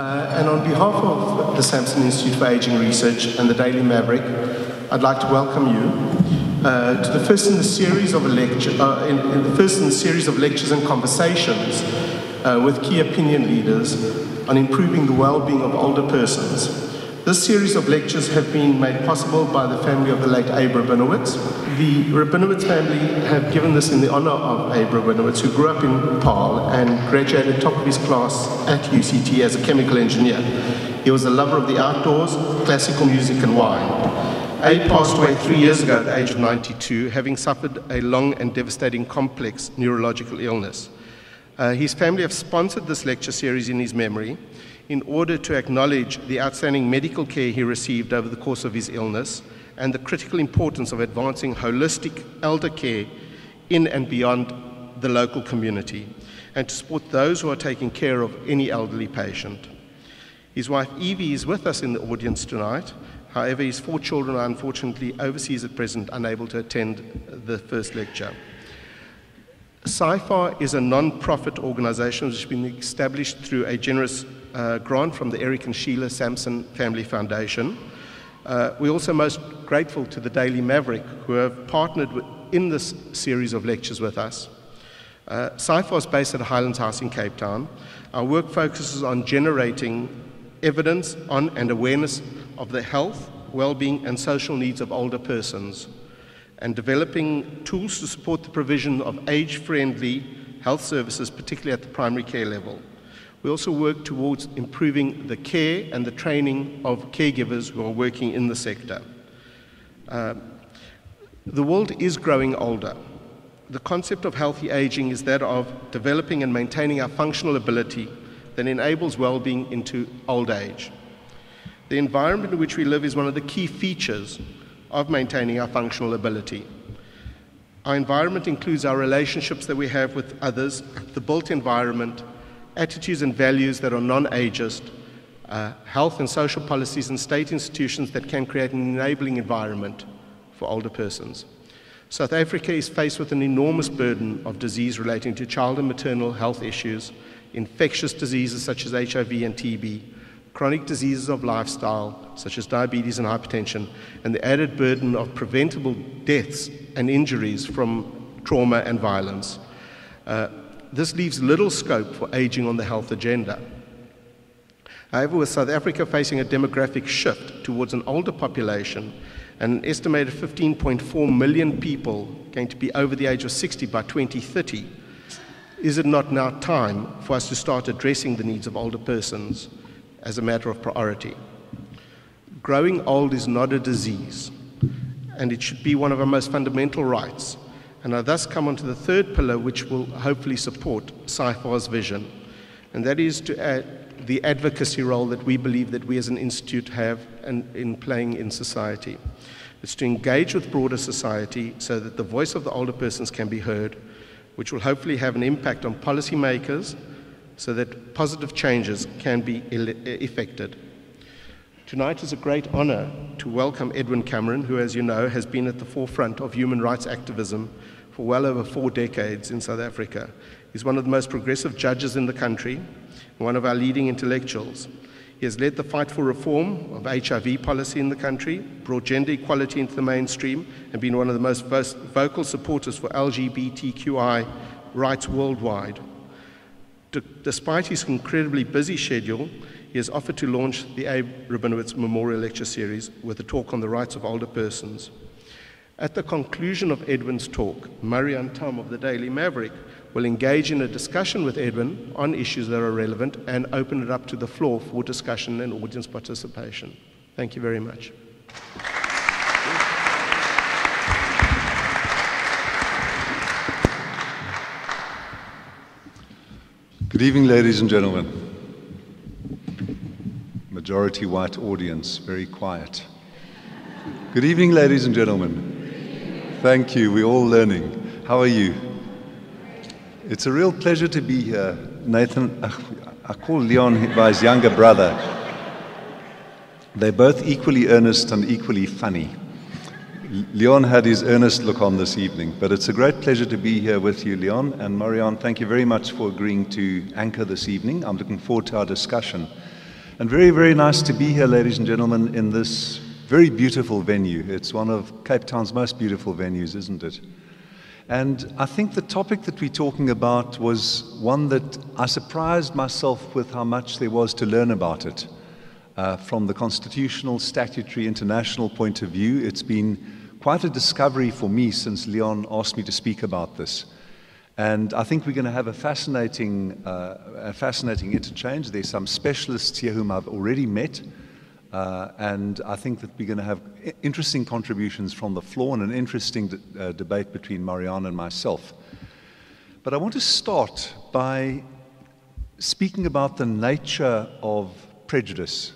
Uh, and on behalf of the Samson Institute for Aging Research and the Daily Maverick, I'd like to welcome you uh, to the first in the series of lecture, uh, in, in, the first in the series of lectures and conversations uh, with key opinion leaders on improving the well-being of older persons. This series of lectures have been made possible by the family of the late Abe Rabinowitz. The Rabinowitz family have given this in the honor of Abe Rabinowitz, who grew up in Paarl and graduated top of his class at UCT as a chemical engineer. He was a lover of the outdoors, classical music and wine. Abe passed away three years ago at the age of 92, having suffered a long and devastating complex neurological illness. Uh, his family have sponsored this lecture series in his memory in order to acknowledge the outstanding medical care he received over the course of his illness and the critical importance of advancing holistic elder care in and beyond the local community, and to support those who are taking care of any elderly patient. His wife Evie is with us in the audience tonight. However, his four children are unfortunately overseas at present, unable to attend the first lecture. SIFAR is a non profit organization which has been established through a generous uh, grant from the Eric and Sheila Samson Family Foundation. Uh, we're also most grateful to the Daily Maverick, who have partnered with, in this series of lectures with us. Uh, SIFAR is based at Highlands House in Cape Town. Our work focuses on generating evidence on and awareness of the health, well-being, and social needs of older persons, and developing tools to support the provision of age-friendly health services, particularly at the primary care level. We also work towards improving the care and the training of caregivers who are working in the sector. Uh, the world is growing older. The concept of healthy aging is that of developing and maintaining our functional ability that enables well being into old age. The environment in which we live is one of the key features of maintaining our functional ability. Our environment includes our relationships that we have with others, the built environment, attitudes and values that are non ageist, uh, health and social policies and state institutions that can create an enabling environment for older persons. South Africa is faced with an enormous burden of disease relating to child and maternal health issues, infectious diseases such as HIV and TB, chronic diseases of lifestyle such as diabetes and hypertension, and the added burden of preventable deaths and injuries from trauma and violence. Uh, this leaves little scope for aging on the health agenda. However, with South Africa facing a demographic shift towards an older population and an estimated 15.4 million people going to be over the age of 60 by 2030, is it not now time for us to start addressing the needs of older persons as a matter of priority? Growing old is not a disease, and it should be one of our most fundamental rights and I thus come on to the third pillar, which will hopefully support SIFAR's vision, and that is to add the advocacy role that we believe that we as an institute have in, in playing in society. It's to engage with broader society so that the voice of the older persons can be heard, which will hopefully have an impact on policymakers so that positive changes can be effected. Tonight is a great honor to welcome Edwin Cameron, who, as you know, has been at the forefront of human rights activism for well over four decades in South Africa. He's one of the most progressive judges in the country and one of our leading intellectuals. He has led the fight for reform of HIV policy in the country, brought gender equality into the mainstream, and been one of the most vocal supporters for LGBTQI rights worldwide. D- despite his incredibly busy schedule, he has offered to launch the Abe Rabinowitz Memorial Lecture Series with a talk on the rights of older persons. At the conclusion of Edwin's talk, Marianne Thamm of the Daily Maverick will engage in a discussion with Edwin on issues that are relevant and open it up to the floor for discussion and audience participation. Thank you very much. Good evening, ladies and gentlemen majority white audience, very quiet. Good evening, ladies and gentlemen. Thank you. We're all learning. How are you? It's a real pleasure to be here. Nathan, I call Leon by his younger brother. They're both equally earnest and equally funny. Leon had his earnest look on this evening, but it's a great pleasure to be here with you, Leon. And Marianne, thank you very much for agreeing to anchor this evening. I'm looking forward to our discussion. And very, very nice to be here, ladies and gentlemen, in this very beautiful venue. It's one of Cape Town's most beautiful venues, isn't it? And I think the topic that we're talking about was one that I surprised myself with how much there was to learn about it. Uh, from the constitutional, statutory, international point of view, it's been quite a discovery for me since Leon asked me to speak about this. And I think we're going to have a fascinating, uh, a fascinating interchange. There's some specialists here whom I've already met. Uh, and I think that we're going to have interesting contributions from the floor and an interesting uh, debate between Marianne and myself. But I want to start by speaking about the nature of prejudice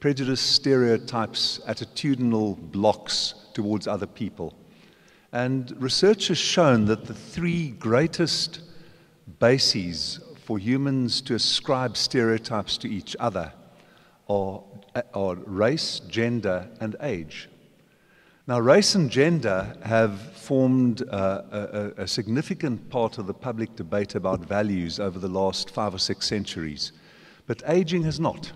prejudice, stereotypes, attitudinal blocks towards other people. And research has shown that the three greatest bases for humans to ascribe stereotypes to each other are, are race, gender, and age. Now, race and gender have formed uh, a, a, significant part of the public debate about values over the last five or six centuries, but aging has not.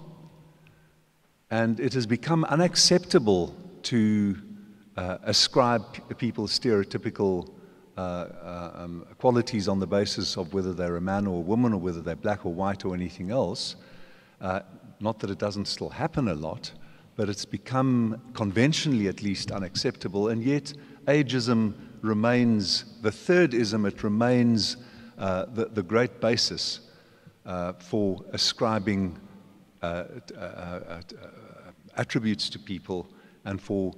And it has become unacceptable to uh, ascribe people stereotypical uh, uh, um, qualities on the basis of whether they're a man or a woman or whether they're black or white or anything else. Uh, not that it doesn't still happen a lot, but it's become conventionally at least unacceptable. And yet, ageism remains the third ism, it remains uh, the, the, great basis uh, for ascribing attributes to people and for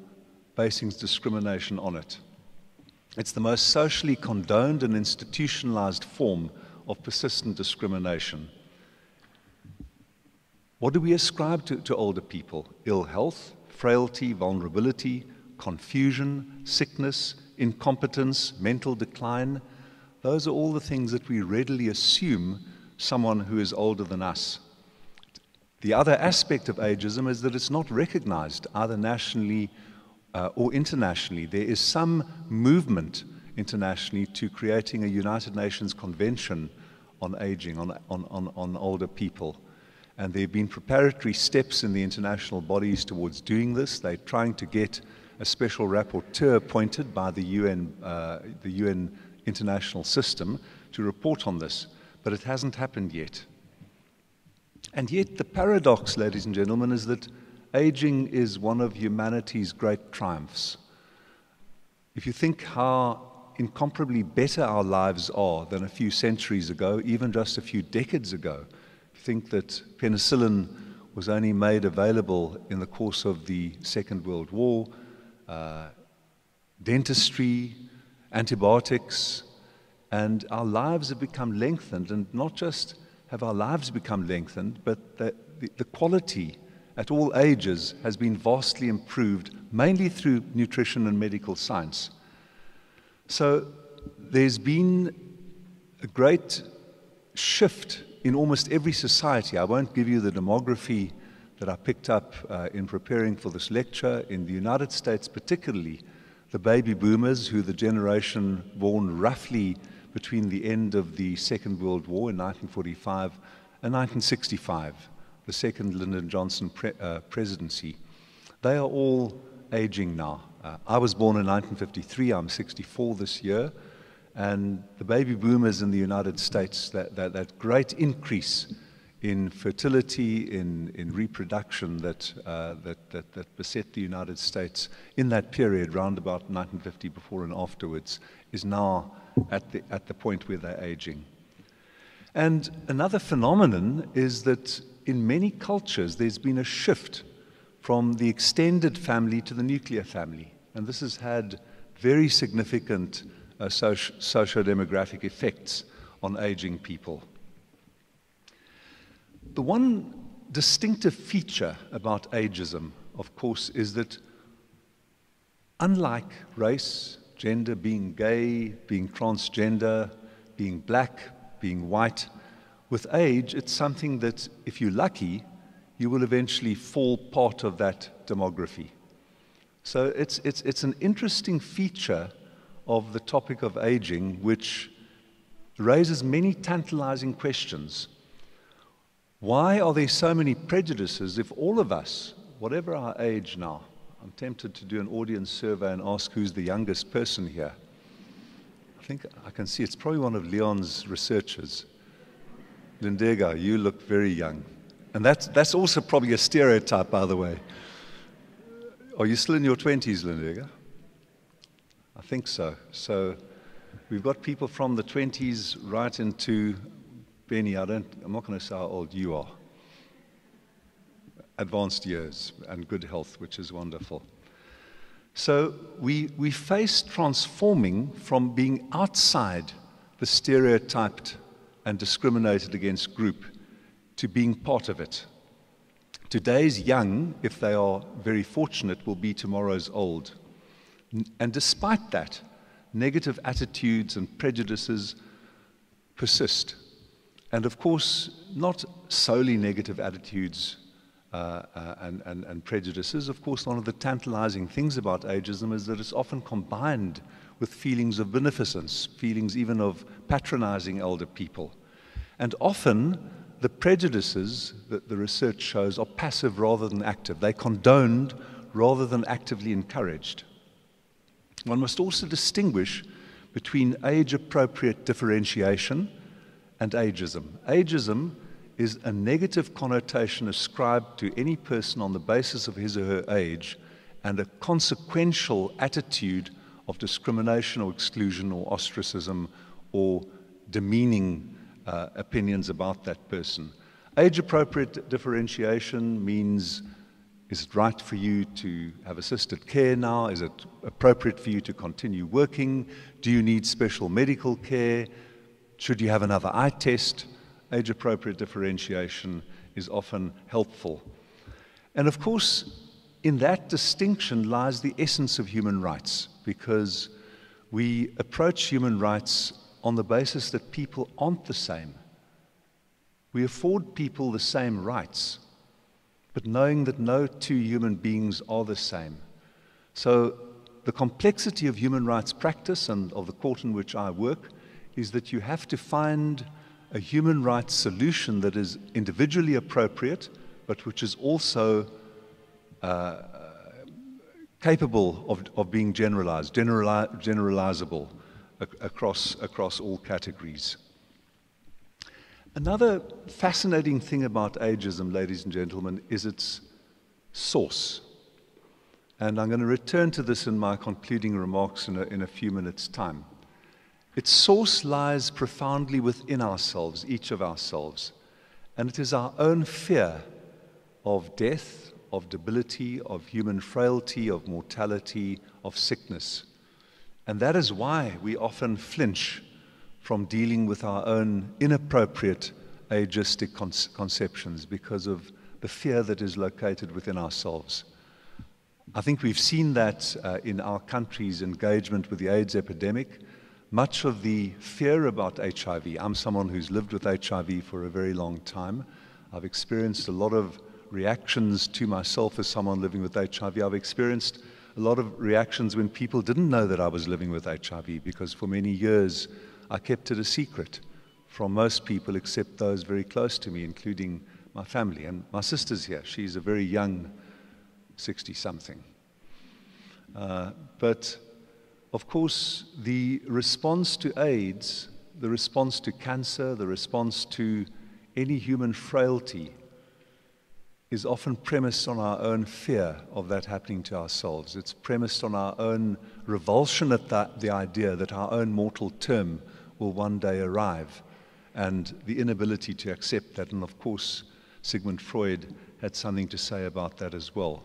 basing discrimination on it. It's the most socially condoned and institutionalized form of persistent discrimination. What do we ascribe to, to older people? Ill health, frailty, vulnerability, confusion, sickness, incompetence, mental decline. Those are all the things that we readily assume someone who is older than us. The other aspect of ageism is that it's not recognized either nationally uh, or internationally. There is some movement internationally to creating a United Nations Convention on aging, on, on, on, on older people. And there have been preparatory steps in the international bodies towards doing this. They're trying to get a special rapporteur appointed by the UN, uh, the UN international system to report on this. But it hasn't happened yet. And yet, the paradox, ladies and gentlemen, is that aging is one of humanity's great triumphs. If you think how incomparably better our lives are than a few centuries ago, even just a few decades ago, think that penicillin was only made available in the course of the Second World War, uh, dentistry, antibiotics, and our lives have become lengthened, and not just have our lives become lengthened, but the, the, the quality at all ages has been vastly improved, mainly through nutrition and medical science. So there's been a great shift in almost every society. I won't give you the demography that I picked up uh, in preparing for this lecture. In the United States, particularly, the baby boomers, who are the generation born roughly between the end of the Second World War in 1945 and 1965 the second Lyndon Johnson pre- uh, presidency, they are all aging now. Uh, I was born in 1953, I'm 64 this year, and the baby boomers in the United States, that, that, that great increase in fertility, in, in reproduction that, uh, that, that, that beset the United States in that period, round about 1950, before and afterwards, is now at the, at the point where they're aging. And another phenomenon is that in many cultures, there's been a shift from the extended family to the nuclear family. And this has had very significant uh, socio demographic effects on aging people. The one distinctive feature about ageism, of course, is that unlike race, gender, being gay, being transgender, being black, being white, with age, it's something that, if you're lucky, you will eventually fall part of that demography. So it's, it's, it's an interesting feature of the topic of aging, which raises many tantalizing questions. Why are there so many prejudices if all of us, whatever our age now, I'm tempted to do an audience survey and ask who's the youngest person here. I think I can see it's probably one of Leon's researchers. Lindega, you look very young. And that's, that's also probably a stereotype, by the way. Are you still in your 20s, Lindega? Think so. So we've got people from the 20s right into Benny. I don't, I'm not going to say how old you are. Advanced years and good health, which is wonderful. So we, we face transforming from being outside the stereotyped and discriminated against group to being part of it. Today's young, if they are very fortunate, will be tomorrow's old. And despite that, negative attitudes and prejudices persist. And of course, not solely negative attitudes uh, uh, and, and, and, prejudices. Of course, one of the tantalizing things about ageism is that it's often combined with feelings of beneficence, feelings even of patronizing elder people. And often, the prejudices that the research shows are passive rather than active. They're condoned rather than actively encouraged. One must also distinguish between age appropriate differentiation and ageism. Ageism is a negative connotation ascribed to any person on the basis of his or her age and a consequential attitude of discrimination or exclusion or ostracism or demeaning uh, opinions about that person. Age appropriate differentiation means is it right for you to have assisted care now? Is it appropriate for you to continue working? Do you need special medical care? Should you have another eye test? Age appropriate differentiation is often helpful. And of course, in that distinction lies the essence of human rights, because we approach human rights on the basis that people aren't the same. We afford people the same rights but knowing that no two human beings are the same. So, the complexity of human rights practice and of the court in which I work is that you have to find a human rights solution that is individually appropriate, but which is also uh, capable of, of being generalized, generali- generalizable ac- across, across all categories. Another fascinating thing about ageism, ladies and gentlemen, is its source. And I'm going to return to this in my concluding remarks in a, in a few minutes' time. Its source lies profoundly within ourselves, each of ourselves. And it is our own fear of death, of debility, of human frailty, of mortality, of sickness. And that is why we often flinch from dealing with our own inappropriate ageistic conceptions because of the fear that is located within ourselves. I think we've seen that uh, in our country's engagement with the AIDS epidemic. Much of the fear about HIV, I'm someone who's lived with HIV for a very long time. I've experienced a lot of reactions to myself as someone living with HIV. I've experienced a lot of reactions when people didn't know that I was living with HIV because for many years I kept it a secret from most people except those very close to me, including my family. And my sister's here. She's a very young 60 something. Uh, but of course, the response to AIDS, the response to cancer, the response to any human frailty is often premised on our own fear of that happening to ourselves. It's premised on our own revulsion at that, the idea that our own mortal term will one day arrive, and the inability to accept that. And of course, Sigmund Freud had something to say about that as well.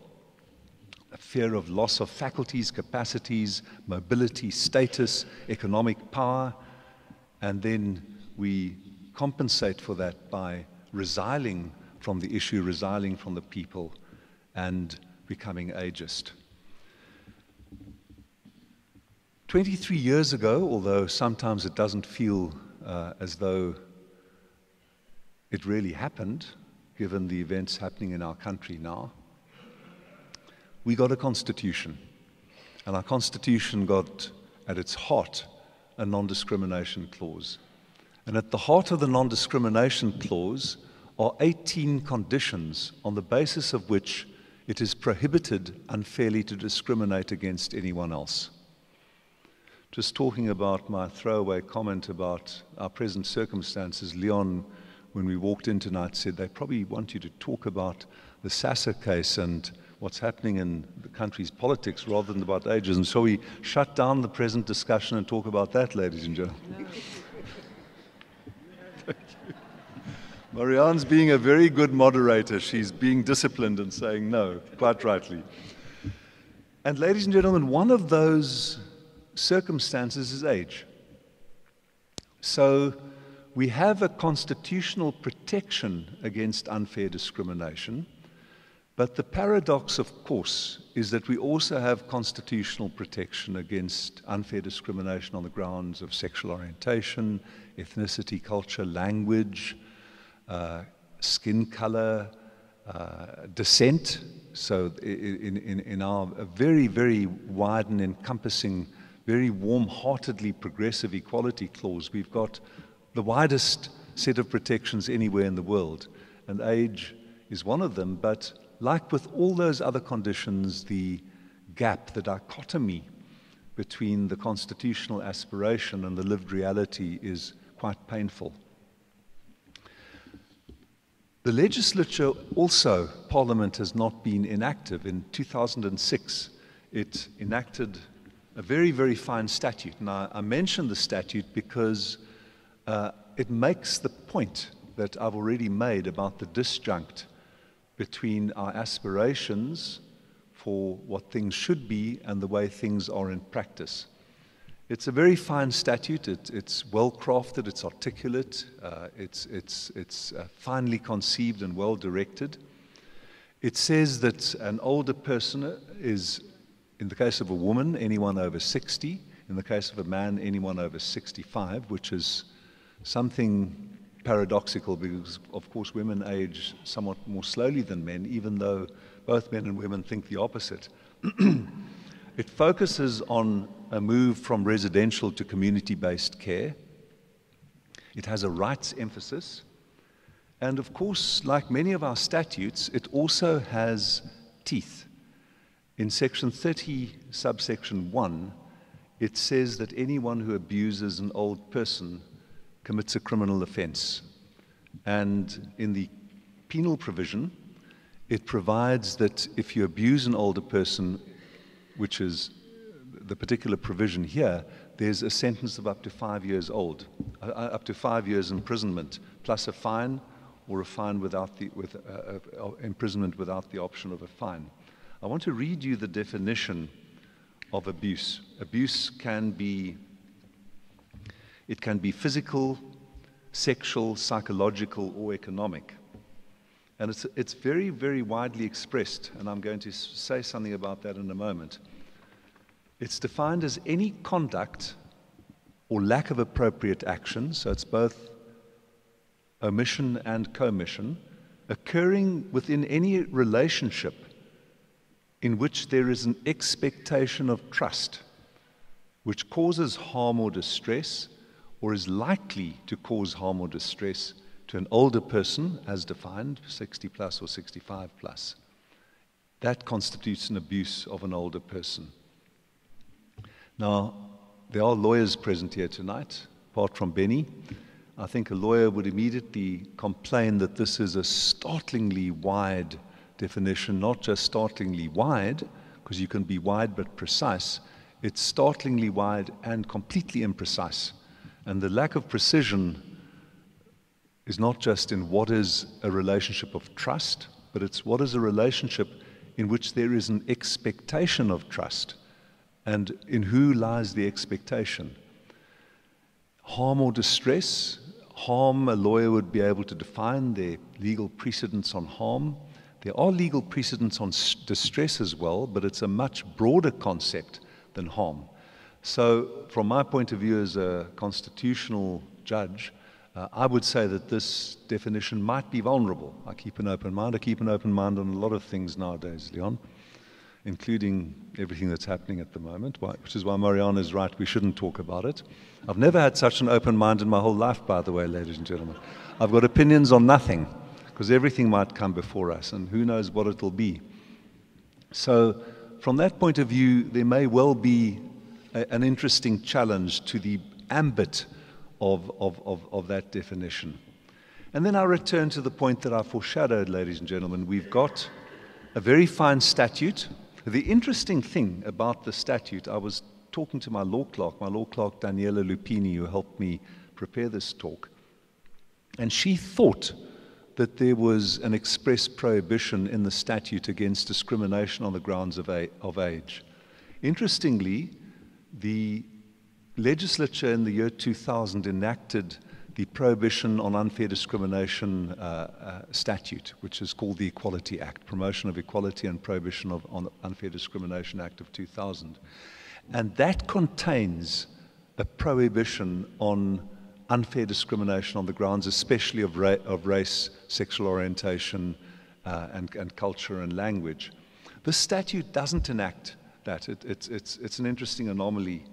A fear of loss of faculties, capacities, mobility, status, economic power, and then we compensate for that by resiling from the issue, resiling from the people, and becoming ageist. 23 years ago, although sometimes it doesn't feel uh, as though it really happened, given the events happening in our country now, we got a constitution. And our constitution got at its heart a non discrimination clause. And at the heart of the non discrimination clause are 18 conditions on the basis of which it is prohibited unfairly to discriminate against anyone else. Just talking about my throwaway comment about our present circumstances, Leon, when we walked in tonight, said they probably want you to talk about the SASSA case and what's happening in the country's politics rather than about ageism. And so we shut down the present discussion and talk about that, ladies and gentlemen. Marianne's being a very good moderator. She's being disciplined and saying no, quite rightly. And, ladies and gentlemen, one of those circumstances is age. So, we have a constitutional protection against unfair discrimination, but the paradox, of course, is that we also have constitutional protection against unfair discrimination on the grounds of sexual orientation, ethnicity, culture, language uh, skin color, uh, descent. So, in, in, in our very, very wide and encompassing, very warm heartedly progressive equality clause, we've got the widest set of protections anywhere in the world. And age is one of them. But, like with all those other conditions, the gap, the dichotomy between the constitutional aspiration and the lived reality is quite painful. The legislature also, Parliament has not been inactive. In 2006, it enacted a very, very fine statute. And I, I mention the statute because uh, it makes the point that I've already made about the disjunct between our aspirations for what things should be and the way things are in practice. It's a very fine statute. It, it's well crafted, it's articulate, uh, it's, it's, it's uh, finely conceived and well directed. It says that an older person is, in the case of a woman, anyone over 60, in the case of a man, anyone over 65, which is something paradoxical because, of course, women age somewhat more slowly than men, even though both men and women think the opposite. it focuses on a move from residential to community based care. It has a rights emphasis. And of course, like many of our statutes, it also has teeth. In section 30, subsection 1, it says that anyone who abuses an old person commits a criminal offense. And in the penal provision, it provides that if you abuse an older person, which is the particular provision here, there's a sentence of up to five years old, uh, uh, up to five years imprisonment, plus a fine or a fine without the, with, uh, uh, uh, imprisonment without the option of a fine. I want to read you the definition of abuse. Abuse can be, it can be physical, sexual, psychological, or economic. And it's, it's very, very widely expressed, and I'm going to say something about that in a moment. It's defined as any conduct or lack of appropriate action, so it's both omission and commission, occurring within any relationship in which there is an expectation of trust, which causes harm or distress, or is likely to cause harm or distress to an older person, as defined, 60 plus or 65 plus. That constitutes an abuse of an older person. Now, there are lawyers present here tonight, apart from Benny. I think a lawyer would immediately complain that this is a startlingly wide definition, not just startlingly wide, because you can be wide but precise. It's startlingly wide and completely imprecise. And the lack of precision is not just in what is a relationship of trust, but it's what is a relationship in which there is an expectation of trust. And in who lies the expectation? Harm or distress? Harm, a lawyer would be able to define the legal precedents on harm. There are legal precedents on distress as well, but it's a much broader concept than harm. So, from my point of view as a constitutional judge, uh, I would say that this definition might be vulnerable. I keep an open mind. I keep an open mind on a lot of things nowadays, Leon including everything that's happening at the moment, which is why Marianne is right, we shouldn't talk about it. I've never had such an open mind in my whole life, by the way, ladies and gentlemen. I've got opinions on nothing, because everything might come before us, and who knows what it'll be. So, from that point of view, there may well be a, an interesting challenge to the ambit of, of, of, of that definition. And then I return to the point that I foreshadowed, ladies and gentlemen. We've got a very fine statute. The interesting thing about the statute, I was talking to my law clerk, my law clerk Daniela Lupini, who helped me prepare this talk, and she thought that there was an express prohibition in the statute against discrimination on the grounds of, of age. Interestingly, the legislature in the year 2000 enacted the Prohibition on Unfair Discrimination uh, uh, statute, which is called the Equality Act, Promotion of Equality and Prohibition of on Unfair Discrimination Act of 2000. And that contains a prohibition on unfair discrimination on the grounds, especially of, ra- of race, sexual orientation, uh, and, and culture and language. The statute doesn't enact that. It, it's, it's, it's an interesting anomaly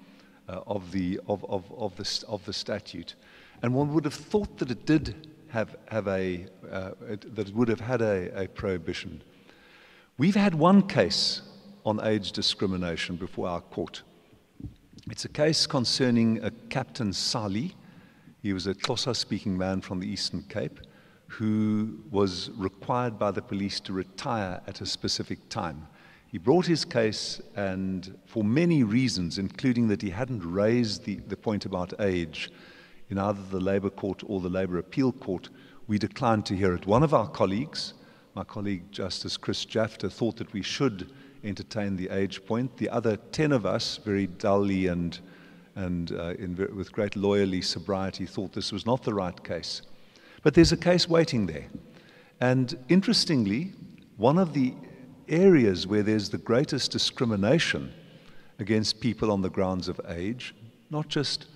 uh, of, the, of, of, the, of the statute. And one would have thought that it did have, have a, uh, it, that it would have had a, a prohibition. We've had one case on age discrimination before our court. It's a case concerning a Captain Sali. He was a Xhosa speaking man from the Eastern Cape who was required by the police to retire at a specific time. He brought his case, and for many reasons, including that he hadn't raised the, the point about age, in either the Labour Court or the Labour Appeal Court, we declined to hear it. One of our colleagues, my colleague Justice Chris Jafta, thought that we should entertain the age point. The other 10 of us, very dully and, and uh, in, with great lawyerly sobriety, thought this was not the right case. But there's a case waiting there. And interestingly, one of the areas where there's the greatest discrimination against people on the grounds of age, not just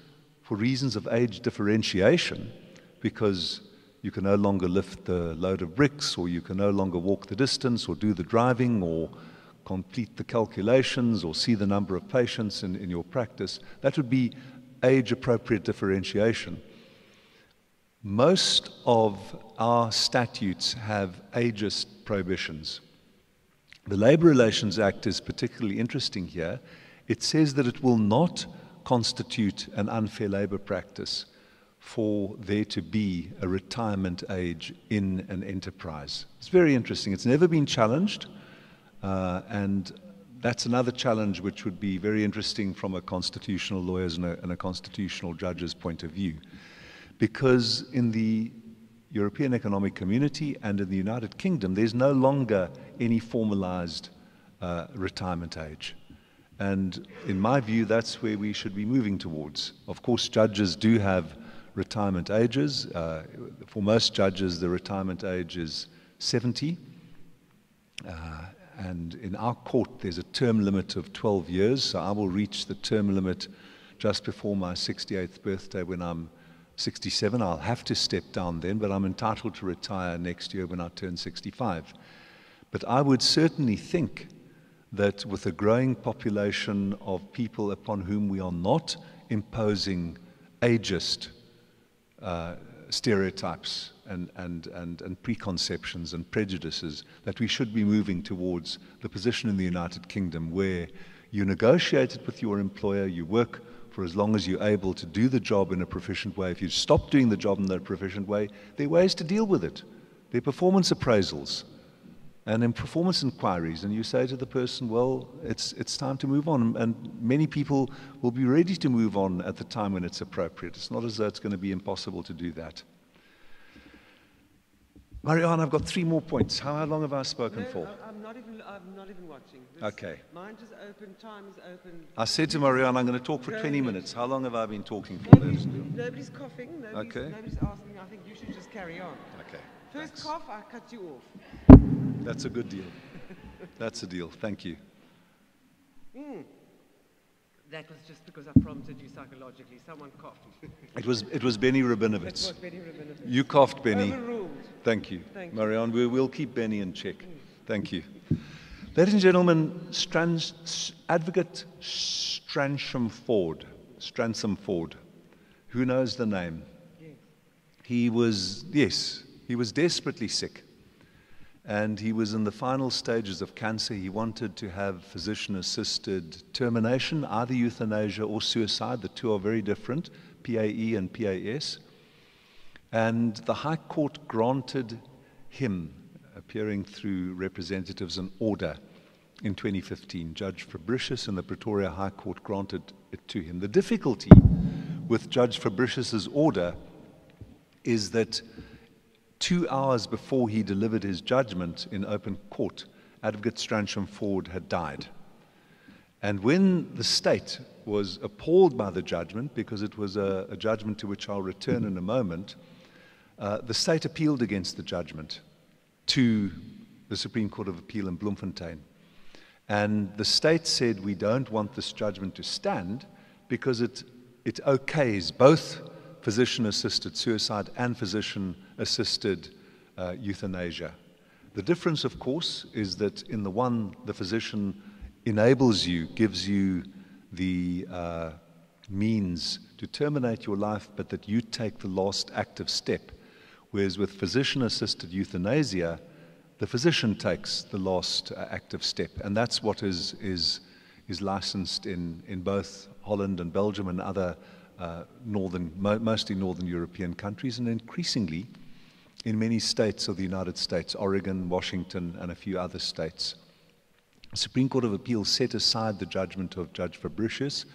for reasons of age differentiation, because you can no longer lift the load of bricks, or you can no longer walk the distance, or do the driving, or complete the calculations, or see the number of patients in, in your practice. That would be age appropriate differentiation. Most of our statutes have ageist prohibitions. The Labour Relations Act is particularly interesting here. It says that it will not constitute an unfair labor practice for there to be a retirement age in an enterprise. It's very interesting. It's never been challenged, uh, and that's another challenge which would be very interesting from a constitutional lawyer's and a, and a constitutional judge's point of view. Because in the European Economic Community and in the United Kingdom, there's no longer any formalized uh, retirement age. And in my view, that's where we should be moving towards. Of course, judges do have retirement ages. Uh, for most judges, the retirement age is 70. Uh, and in our court, there's a term limit of 12 years. So I will reach the term limit just before my 68th birthday when I'm 67. I'll have to step down then, but I'm entitled to retire next year when I turn 65. But I would certainly think that with a growing population of people upon whom we are not imposing ageist uh, stereotypes and, and, and, and preconceptions and prejudices, that we should be moving towards the position in the United Kingdom where you negotiate it with your employer, you work for as long as you're able to do the job in a proficient way. If you stop doing the job in that proficient way, there are ways to deal with it. There are performance appraisals and in performance inquiries, and you say to the person, well, it's, it's time to move on. And many people will be ready to move on at the time when it's appropriate. It's not as though it's going to be impossible to do that. Marianne, I've got three more points. How long have I spoken no, for? I'm not even, I'm not even watching. This Okay. Mind is open, time is open. I said to Marianne, I'm going to talk for Go 20 ahead. minutes. How long have I been talking for? Nobody's, ladies and gentlemen? nobody's coughing. Nobody's, Okay. nobody's asking. I think you should just carry on. Okay. First thanks. cough, I cut you off. That's a good deal. That's a deal. Thank you. Hmm. That was just because I prompted you psychologically. Someone coughed. It was, it was Benny That was Rabinowitz. very Rabinowitz. You coughed, Benny. Overruled. Thank you. Thank you. Marianne, we will keep Benny in check. Thank you. Ladies and gentlemen, Strans, Advocate Stransham Ford, Stransom Ford, who knows the name? Yes. He was, yes, He was desperately sick. And he was in the final stages of cancer. He wanted to have physician assisted termination, either euthanasia or suicide. The two are very different PAE and PAS. And the High Court granted him, appearing through representatives, an order in 2015. Judge Fabricius in the Pretoria High Court granted it to him. The difficulty with Judge Fabricius's order is that two hours before he delivered his judgment in open court, Advocate Stransham Ford had died. And when the state was appalled by the judgment, because it was a, a judgment to which I'll return in a moment, uh, the state appealed against the judgment to the Supreme Court of Appeal in Bloemfontein. And the state said, We don't want this judgment to stand because it, it okays both physician assisted suicide and physician assisted uh, euthanasia. The difference, of course, is that in the one, the physician enables you, gives you the uh, means to terminate your life, but that you take the last active step. Whereas with physician assisted euthanasia, the physician takes the last uh, active step. And that's what is, is, is licensed in, in both Holland and Belgium and other uh, northern, mo- mostly northern European countries, and increasingly in many states of the United States, Oregon, Washington, and a few other states. The Supreme Court of Appeal set aside the judgment of Judge Fabricius.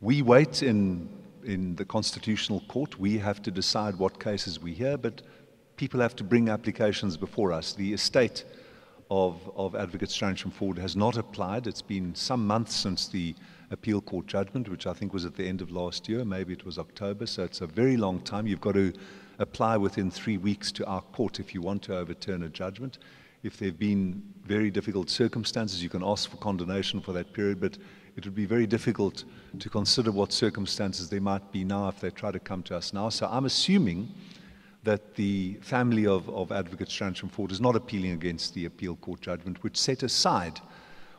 We wait in, in the Constitutional Court. We have to decide what cases we hear, but people have to bring applications before us. The estate of, of Advocate Stransham Ford has not applied. It's been some months since the appeal court judgment, which I think was at the end of last year. Maybe it was October, so it's a very long time. You've got to apply within three weeks to our court if you want to overturn a judgment. If there have been very difficult circumstances, you can ask for condonation for that period, but it would be very difficult to consider what circumstances there might be now if they try to come to us now. So I'm assuming that the family of, of Advocate Stransham Ford is not appealing against the appeal court judgment, which set aside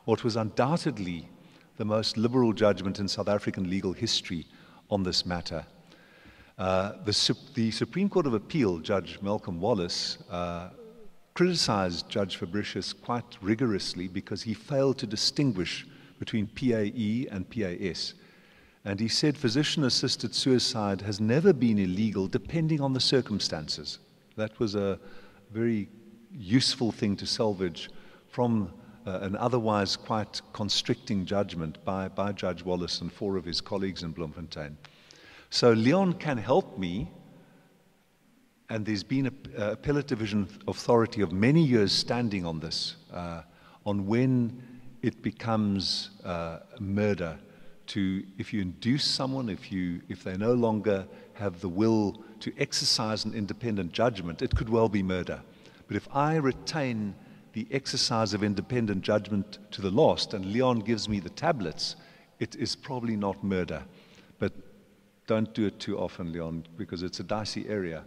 what was undoubtedly the most liberal judgment in South African legal history on this matter. Uh, the, the, Supreme Court of Appeal, Judge Malcolm Wallis, uh, criticized Judge Fabricius quite rigorously because he failed to distinguish between PAE and PAS. And he said physician assisted suicide has never been illegal depending on the circumstances. That was a very useful thing to salvage from uh, an otherwise quite constricting judgment by, by Judge Wallis and four of his colleagues in Bloemfontein. So Leon can help me, and there's been a, appellate division authority of many years standing on this, uh, on when it becomes uh, murder to if you induce someone, if, you, if they no longer have the will to exercise an independent judgment, it could well be murder. But if I retain the exercise of independent judgment to the last, and Leon gives me the tablets, it is probably not murder. But don't do it too often, Leon, because it's a dicey area.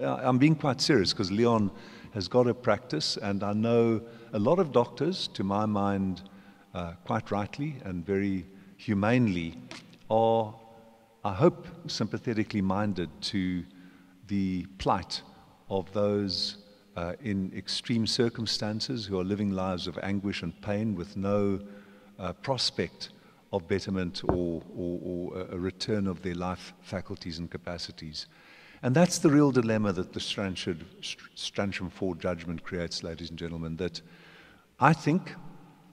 I'm being quite serious because Leon has got a practice, and I know a lot of doctors, to my mind, uh, quite rightly and very humanely are, I hope, sympathetically minded to the plight of those uh, in extreme circumstances who are living lives of anguish and pain with no uh, prospect of betterment or, or, or, a return of their life faculties and capacities. And that's the real dilemma that the Stransham Ford judgment creates, ladies and gentlemen. That I think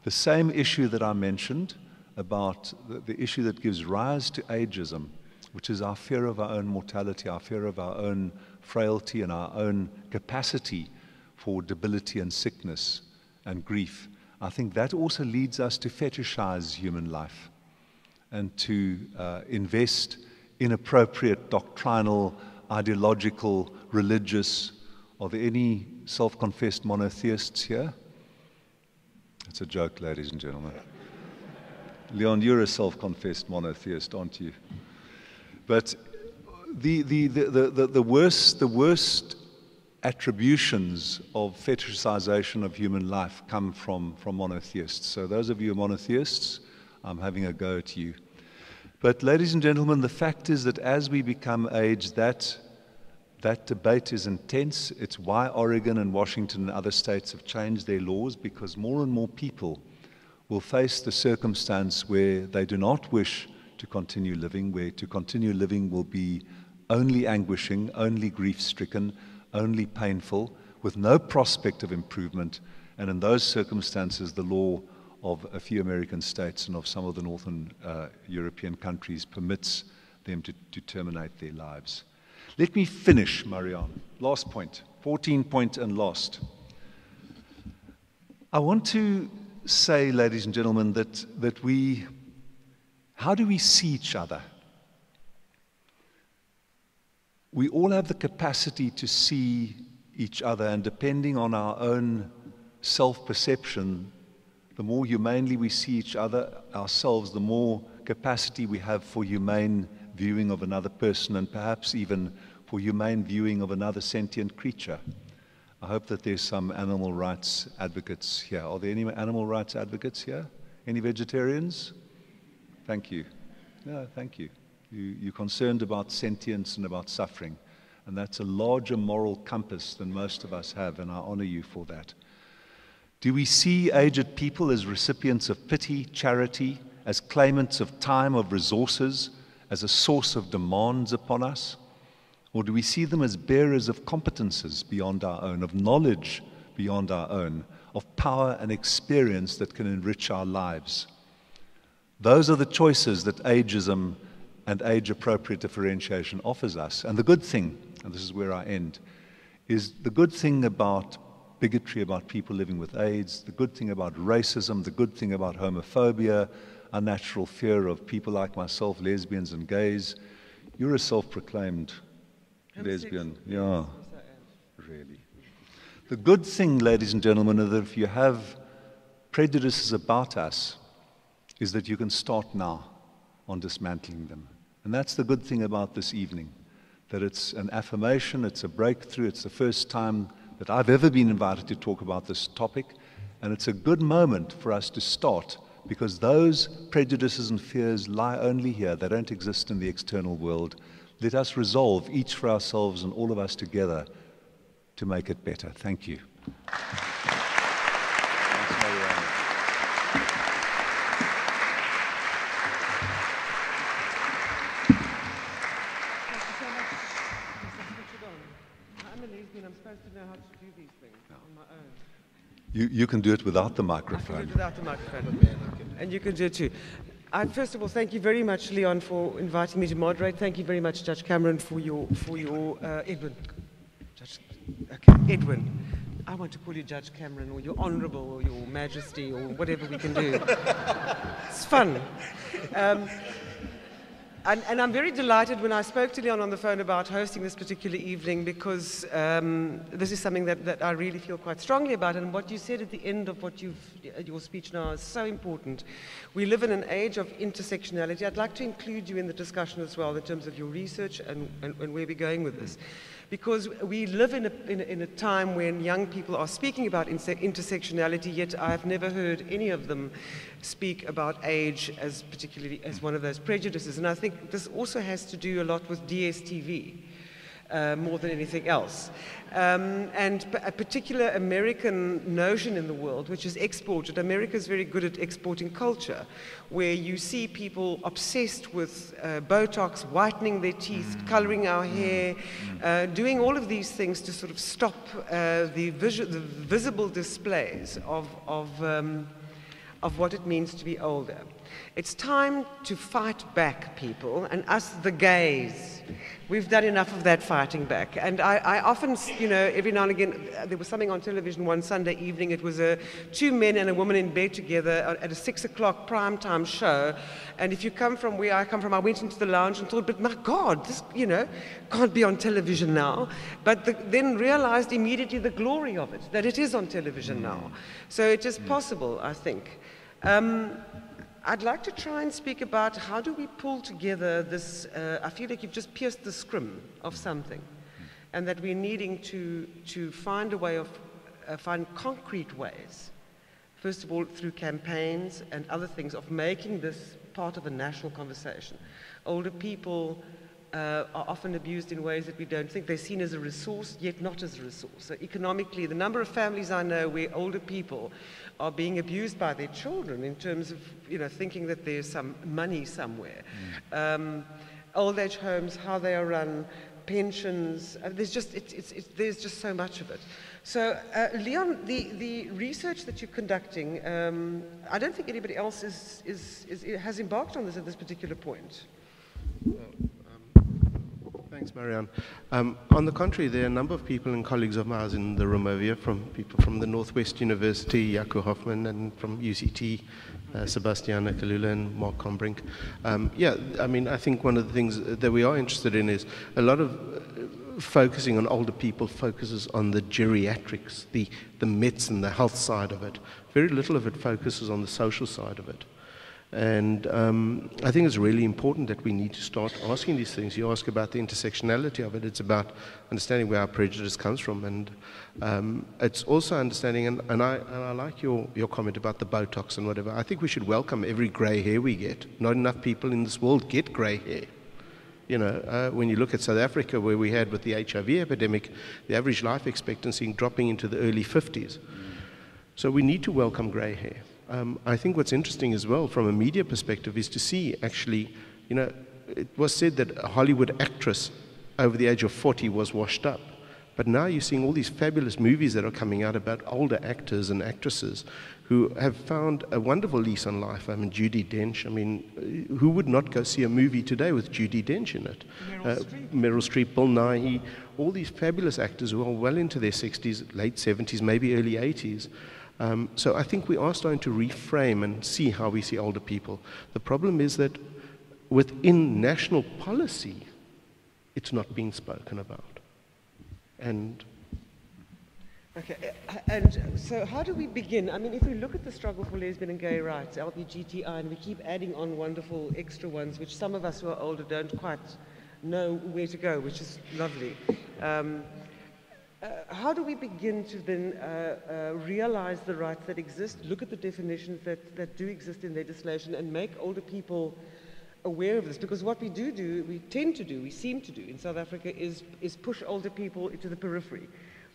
the same issue that I mentioned about the, the issue that gives rise to ageism, which is our fear of our own mortality, our fear of our own frailty, and our own capacity for debility and sickness and grief. I think that also leads us to fetishize human life and to uh, invest inappropriate doctrinal, ideological, religious. Are there any self confessed monotheists here? It's a joke, ladies and gentlemen. Leon, you're a self confessed monotheist, aren't you? But the, the, the, the, the, worst, the worst attributions of fetishization of human life come from, from monotheists. So, those of you monotheists, I'm having a go at you. But, ladies and gentlemen, the fact is that as we become aged, that That debate is intense. It's why Oregon and Washington and other states have changed their laws because more and more people will face the circumstance where they do not wish to continue living, where to continue living will be only anguishing, only grief stricken, only painful, with no prospect of improvement. And in those circumstances, the law of a few American states and of some of the northern uh, European countries permits them to, to terminate their lives. Let me finish, Marianne. Last point 14 point and lost. I want to say, ladies and gentlemen, that, that we, how do we see each other? We all have the capacity to see each other, and depending on our own self perception, the more humanely we see each other, ourselves, the more capacity we have for humane viewing of another person and perhaps even for humane viewing of another sentient creature. I hope that there's some animal rights advocates here. Are there any animal rights advocates here? Any vegetarians? Thank you. No, thank you. you. You're concerned about sentience and about suffering. And that's a larger moral compass than most of us have, and I honor you for that. Do we see aged people as recipients of pity, charity, as claimants of time, of resources, as a source of demands upon us? Or do we see them as bearers of competences beyond our own, of knowledge beyond our own, of power and experience that can enrich our lives? Those are the choices that ageism and age appropriate differentiation offers us. And the good thing, and this is where I end, is the good thing about bigotry about people living with AIDS, the good thing about racism, the good thing about homophobia, unnatural fear of people like myself, lesbians and gays. You're a self proclaimed lesbian. Yeah, really. The good thing, ladies and gentlemen, is that if you have prejudices about us, is that you can start now on dismantling them. And that's the good thing about this evening that it's an affirmation, it's a breakthrough, it's the first time that I've ever been invited to talk about this topic. And it's a good moment for us to start because those prejudices and fears lie only here. They don't exist in the external world. Let us resolve, each for ourselves and all of us together, to make it better. Thank you. You, you can do it without the microphone. without the microphone. And you can do it too. I, first of all, thank you very much, Leon, for inviting me to moderate. Thank you very much, Judge Cameron, for your, for your uh, Edwin. Judge, okay, Edwin. I want to call you Judge Cameron or your Honourable or your Majesty or whatever we can do. it's fun. Um, and, and, I'm very delighted when I spoke to Leon on the phone about hosting this particular evening because um, this is something that, that, I really feel quite strongly about. And what you said at the end of what you've, your speech now is so important. We live in an age of intersectionality. I'd like to include you in the discussion as well in terms of your research and, and, and where we're going with this because we live in a, in in a, time when young people are speaking about intersectionality, yet I have never heard any of them speak about age as particularly as one of those prejudices. And I think this also has to do a lot with DSTV uh, more than anything else. Um, and a particular American notion in the world, which is exported. America is very good at exporting culture, where you see people obsessed with uh, Botox, whitening their teeth, mm. coloring our hair, mm. uh, doing all of these things to sort of stop uh, the, the, visible displays of, of, um, of what it means to be older. It's time to fight back, people, and us, the gays. We've done enough of that fighting back. And I, I, often, you know, every now and again, uh, there was something on television one Sunday evening. It was a, two men and a woman in bed together at a six o'clock prime time show. And if you come from where I come from, I went into the lounge and thought, but my God, this, you know, can't be on television now. But the, then realized immediately the glory of it, that it is on television now. So it is possible, I think. Um, I'd like to try and speak about how do we pull together this. Uh, I feel like you've just pierced the scrim of something, and that we're needing to, to find a way of, uh, find concrete ways, first of all through campaigns and other things, of making this part of a national conversation. Older people uh, are often abused in ways that we don't think. They're seen as a resource, yet not as a resource. So economically, the number of families I know where older people are being abused by their children in terms of, you know, thinking that there's some money somewhere. Mm. Um, old age homes, how they are run, pensions, uh, there's just, it's, it's, it's, there's just so much of it. So, uh, Leon, the, the research that you're conducting, um, I don't think anybody else is, is, is, has embarked on this at this particular point. Thanks, Marianne. Um, on the contrary, there are a number of people and colleagues of ours in the room over here, from people from the Northwest University, Jaco Hoffman, and from UCT, uh, Sebastiana Kalula and Marc Combrinck. Um, yeah, I mean, I think one of the things that we are interested in is a lot of uh, focusing on older people focuses on the geriatrics, the, the medicine, the health side of it. Very little of it focuses on the social side of it. And um, I think it's really important that we need to start asking these things. You ask about the intersectionality of it, it's about understanding where our prejudice comes from. And um, it's also understanding, and, and, I, and I like your, your comment about the Botox and whatever. I think we should welcome every grey hair we get. Not enough people in this world get grey hair. You know, uh, when you look at South Africa, where we had with the HIV epidemic, the average life expectancy dropping into the early 50s. So we need to welcome grey hair. Um, I think what's interesting as well from a media perspective is to see actually, you know, it was said that a Hollywood actress over the age of 40 was washed up. But now you're seeing all these fabulous movies that are coming out about older actors and actresses who have found a wonderful lease on life. I mean, Judi Dench. I mean, who would not go see a movie today with Judi Dench in it? Meryl, uh, Streep. Meryl Streep, Bill Nighy, all these fabulous actors who are well into their 60s, late 70s, maybe early 80s. Um, so I think we are starting to reframe and see how we see older people. The problem is that within national policy, it's not being spoken about. And Okay, uh, and so how do we begin? I mean, if we look at the struggle for lesbian and gay rights, LGBTI, and we keep adding on wonderful extra ones, which some of us who are older don't quite know where to go, which is lovely. Um, uh, how do we begin to then uh, uh, realize the rights that exist, look at the definitions that, that do exist in legislation, and make older people aware of this? Because what we do do, we tend to do, we seem to do in South Africa, is, is push older people into the periphery.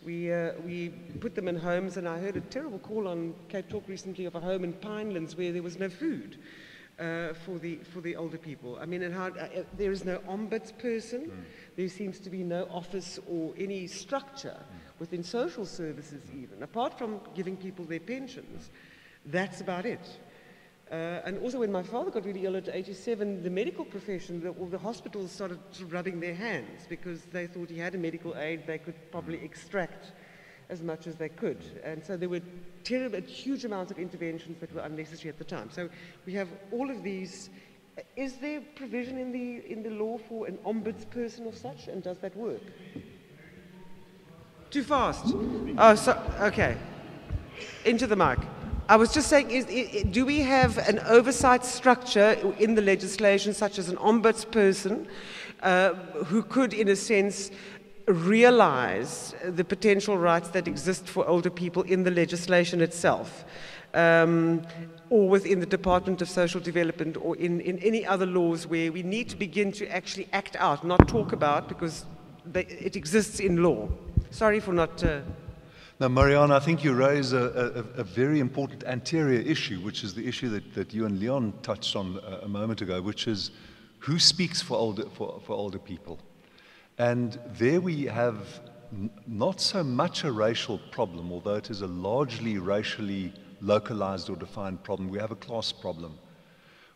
We, uh, we put them in homes, and I heard a terrible call on Cape Talk recently of a home in Pinelands where there was no food. Uh, for, the, for the older people. I mean, and how, uh, there is no ombudsperson. Mm. There seems to be no office or any structure within social services, even. Apart from giving people their pensions, that's about it. Uh, and also, when my father got really ill at 87, the medical profession, the, all the hospitals started rubbing their hands because they thought he had a medical aid they could probably extract as much as they could. And so there were terrible, huge amounts of interventions that were unnecessary at the time. So we have all of these is there provision in the, in the law for an ombudsperson of such, and does that work? Too fast. Oh, so, okay. Into the mic. I was just saying, is, do we have an oversight structure in the legislation, such as an ombudsperson, uh, who could, in a sense, realize the potential rights that exist for older people in the legislation itself? Um, or within the Department of Social Development or in, in any other laws where we need to begin to actually act out, not talk about, because they, it exists in law. Sorry for not. Uh... now, Marianne, I think you raise a, a, a, very important anterior issue, which is the issue that, that you and Leon touched on a, a moment ago, which is who speaks for older, for, for older people. And there we have not so much a racial problem, although it is a largely racially localized or defined problem. We have a class problem,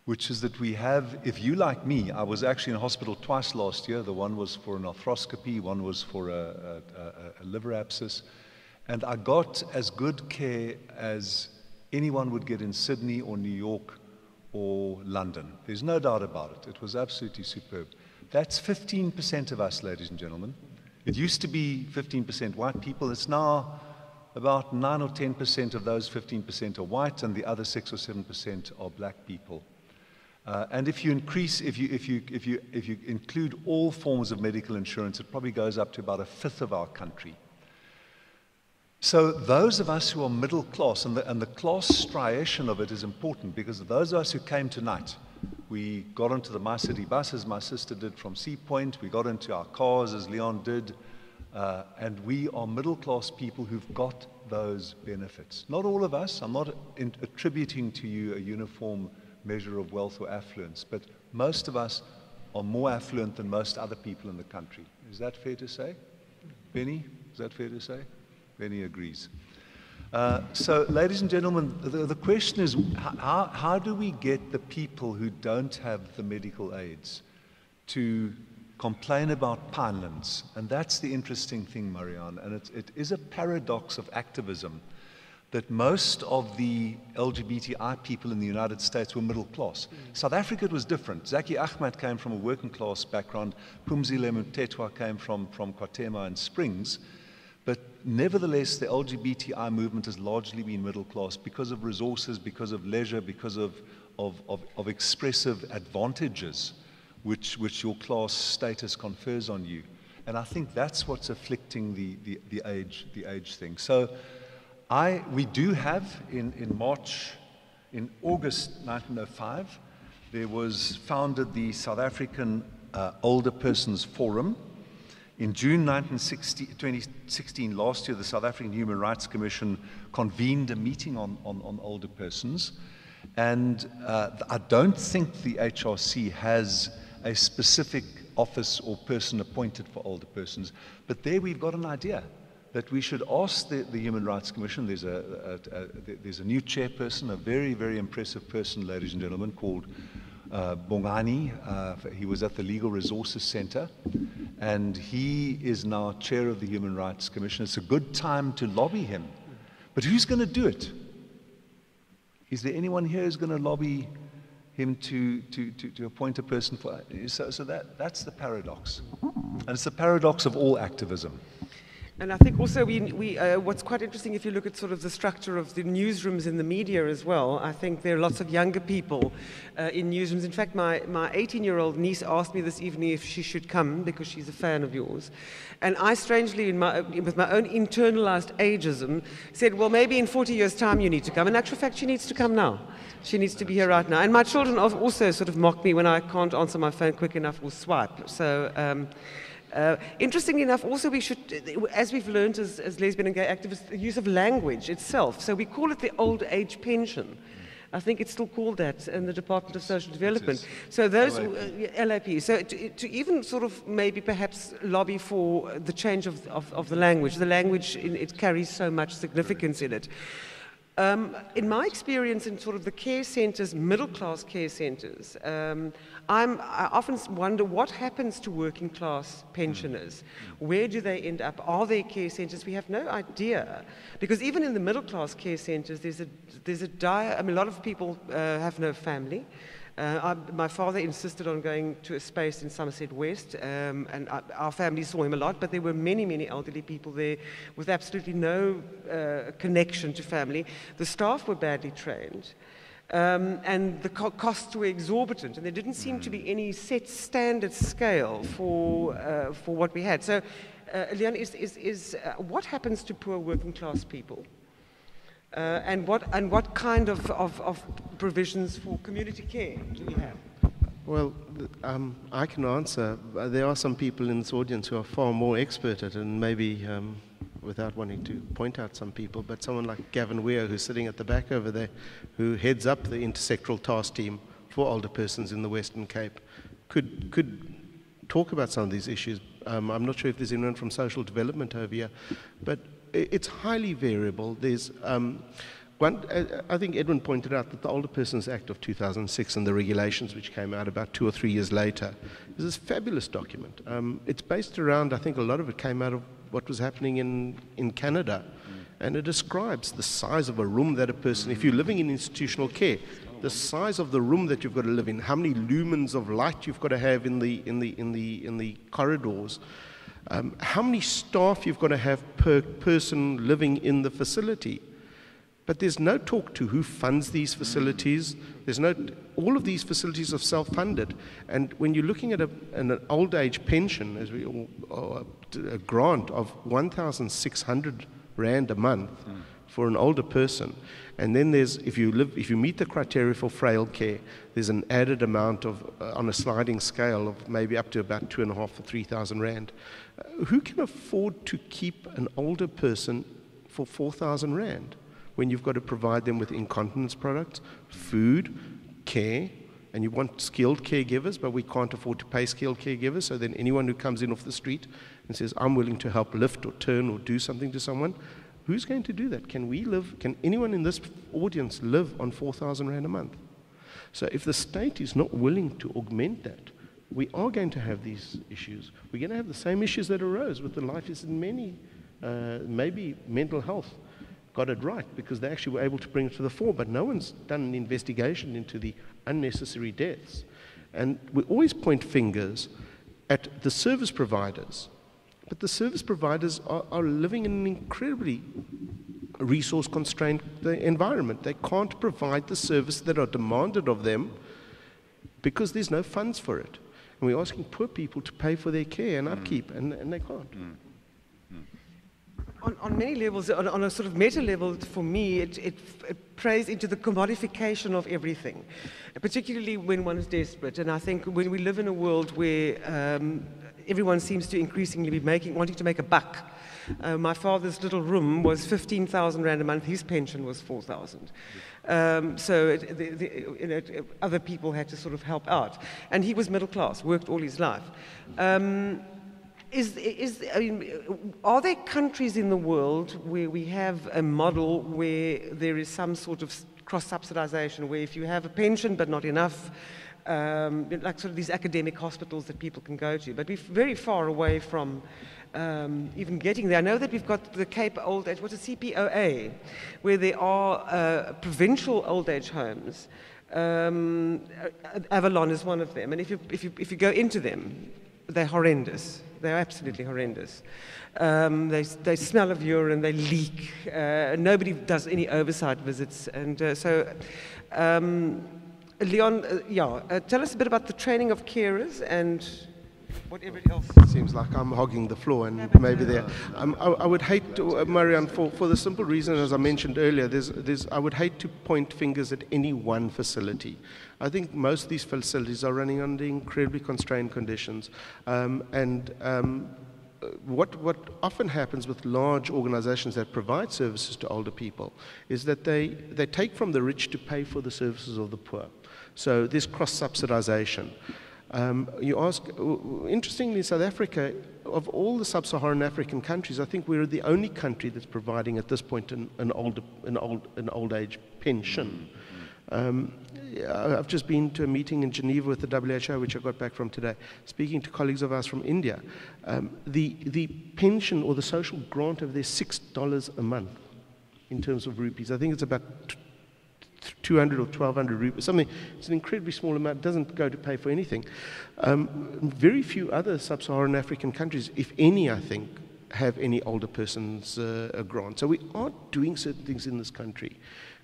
which is that we have, if you like me, I was actually in hospital twice last year. The one was for an arthroscopy, one was for a, a, a liver abscess. And I got as good care as anyone would get in Sydney or New York or London. There's no doubt about it. It was absolutely superb. That's 15% of us, ladies and gentlemen. It used to be 15% white people. It's now about 9 or 10% of those 15% are white, and the other 6 or 7% are black people. Uh, and if you increase, if you, if, you, if, you, if you include all forms of medical insurance, it probably goes up to about a fifth of our country. So, those of us who are middle class, and the, and the class striation of it is important because those of us who came tonight We got onto the My City bus, as my sister did from Sea Point. We got into our cars, as Leon did. Uh, and we are middle class people who've got those benefits. Not all of us. I'm not in- attributing to you a uniform measure of wealth or affluence, but most of us are more affluent than most other people in the country. Is that fair to say? Benny, is that fair to say? Benny agrees. Uh, so, ladies and gentlemen, the, the question is how, how do we get the people who don't have the medical aids to complain about Pinelands? And that's the interesting thing, Marianne. And it, it is a paradox of activism that most of the LGBTI people in the United States were middle class. Mm. South Africa was different. Zackie Achmat came from a working class background. Phumzile Mthethwa came from, from KwaThema and Springs. But nevertheless, the LGBTI movement has largely been middle class because of resources, because of leisure, because of, of, of, of expressive advantages which, which your class status confers on you. And I think that's what's afflicting the, the, the, age, the age thing. So I, we do have in, in March, in August 1905, there was founded the South African uh, Older Persons Forum in June 2016, last year, the South African Human Rights Commission convened a meeting on, on, on older persons. And uh, I don't think the HRC has a specific office or person appointed for older persons, but there we've got an idea that we should ask the, the Human Rights Commission. There's a, a, a, there's a new chairperson, a very, very impressive person, ladies and gentlemen, called uh, Bongani. Uh, he was at the Legal Resources Center, and he is now chair of the Human Rights Commission. It's a good time to lobby him. But who's going to do it? Is there anyone here who's going to lobby him to, to, to, to appoint a person for? So, so that, that's the paradox. And it's the paradox of all activism. And I think also we, we uh, what's quite interesting if you look at sort of the structure of the newsrooms in the media as well, I think there are lots of younger people uh, in newsrooms. In fact, my, my 18-year-old niece asked me this evening if she should come because she's a fan of yours. And I strangely, my, with my own internalized ageism, said, well, maybe in 40 years' time you need to come. In actual fact, she needs to come now. She needs to be here right now. And my children also sort of mock me when I can't answer my phone quick enough or swipe. So... Um, uh, interestingly enough, also we should, as we've learned as, as lesbian and gay activists, the use of language itself. So we call it the old age pension. I think it's still called that in the Department of Social Development. So those LAP. Uh, LAP. So to, to, even sort of maybe perhaps lobby for the change of, of, of the language. The language in, it carries so much significance in it. Um, in my experience in sort of the care centres, middle class care centres, um, I'm, I often wonder what happens to working class pensioners. Where do they end up? Are there care centres? We have no idea. Because even in the middle class care centres, there's a, there's a dire, I mean, a lot of people uh, have no family. Uh, I, my father insisted on going to a space in Somerset West, um, and I, our family saw him a lot, but there were many, many elderly people there with absolutely no uh, connection to family. The staff were badly trained. Um, and the co- costs were exorbitant, and there didn't seem to be any set standard scale for, uh, for what we had. So, uh, Leon, is, is, is, uh, what happens to poor working class people? Uh, and, what, and what kind of, of, of provisions for community care do we have? Well, um, I can answer. There are some people in this audience who are far more expert at it, and maybe um, without wanting to point out some people, but someone like Gavin Weir, who's sitting at the back over there, who heads up the intersectoral task team for older persons in the Western Cape, could, could talk about some of these issues. Um, I'm not sure if there's anyone from social development over here, but it's highly variable. There's um, one, I think Edwin pointed out that the Older Persons Act of 2006 and the regulations which came out about two or three years later is this fabulous document. Um, it's based around, I think a lot of it came out of what was happening in, in Canada. And it describes the size of a room that a person, if you're living in institutional care, the size of the room that you've got to live in, how many lumens of light you've got to have in the, in the, in the, in the corridors, um, how many staff you've got to have per person living in the facility. But there's no talk to who funds these facilities. There's no, all of these facilities are self funded. And when you're looking at a, an old age pension, as we all, a grant of 1,600 Rand a month, mm. for an older person. And then there's, if you, live, if you meet the criteria for frail care, there's an added amount of, uh, on a sliding scale of maybe up to about two and a half or three thousand rand. Uh, who can afford to keep an older person for 4,000 rand when you've got to provide them with incontinence products, food, care, and you want skilled caregivers, but we can't afford to pay skilled caregivers. So then anyone who comes in off the street and says, I'm willing to help lift or turn or do something to someone, who's going to do that? Can we live, can anyone in this audience live on 4,000 Rand a month? So if the state is not willing to augment that, we are going to have these issues. We're going to have the same issues that arose with the life is in many, uh, maybe mental health got it right because they actually were able to bring it to the fore, but no one's done an investigation into the unnecessary deaths. And we always point fingers at the service providers, but the service providers are, are living in an incredibly resource constrained environment. They can't provide the service that are demanded of them because there's no funds for it. And we're asking poor people to pay for their care and upkeep, mm. and, and they can't. Mm. On, on, many levels, on, on, a sort of meta level, for me, it, it, it, prays into the commodification of everything, particularly when one is desperate. And I think when we live in a world where um, everyone seems to increasingly be making, wanting to make a buck, uh, my father's little room was 15,000 rand a month. His pension was 4,000. Um, so it, the, the, you know, other people had to sort of help out. And he was middle class, worked all his life. Um, is, is, I mean, are there countries in the world where we have a model where there is some sort of cross-subsidization, where if you have a pension but not enough, um, like sort of these academic hospitals that people can go to, but we're very far away from um, even getting there. I know that we've got the Cape Old Age, what's a CPOA, where there are uh, provincial old age homes. Um, Avalon is one of them, and if you, if, you, if you go into them, they're horrendous. They're absolutely horrendous. Um, they, they smell of urine, they leak. Uh, nobody does any oversight visits. And uh, so, um, Leon, uh, yeah, uh, tell us a bit about the training of carers and whatever else. Seems like I'm hogging the floor, and maybe there. Um, I, I, would hate to, uh, Marianne, for, for the simple reason, as I mentioned earlier, there's, there's, I would hate to point fingers at any one facility. I think most of these facilities are running under incredibly constrained conditions. Um, and um, what, what often happens with large organizations that provide services to older people is that they, they take from the rich to pay for the services of the poor. So there's cross subsidization. Um, you ask, interestingly, South Africa, of all the sub Saharan African countries, I think we're the only country that's providing at this point an, an, old, an, old, an old age pension. Um, I've just been to a meeting in Geneva with the WHO, which I got back from today, speaking to colleagues of ours from India. Um, the, the pension or the social grant over there is $6 a month in terms of rupees. I think it's about 200 or 1200 rupees, something. It's an incredibly small amount. It doesn't go to pay for anything. Um, very few other sub-Saharan African countries, if any, I think, have any older persons uh, grant. So we are doing certain things in this country.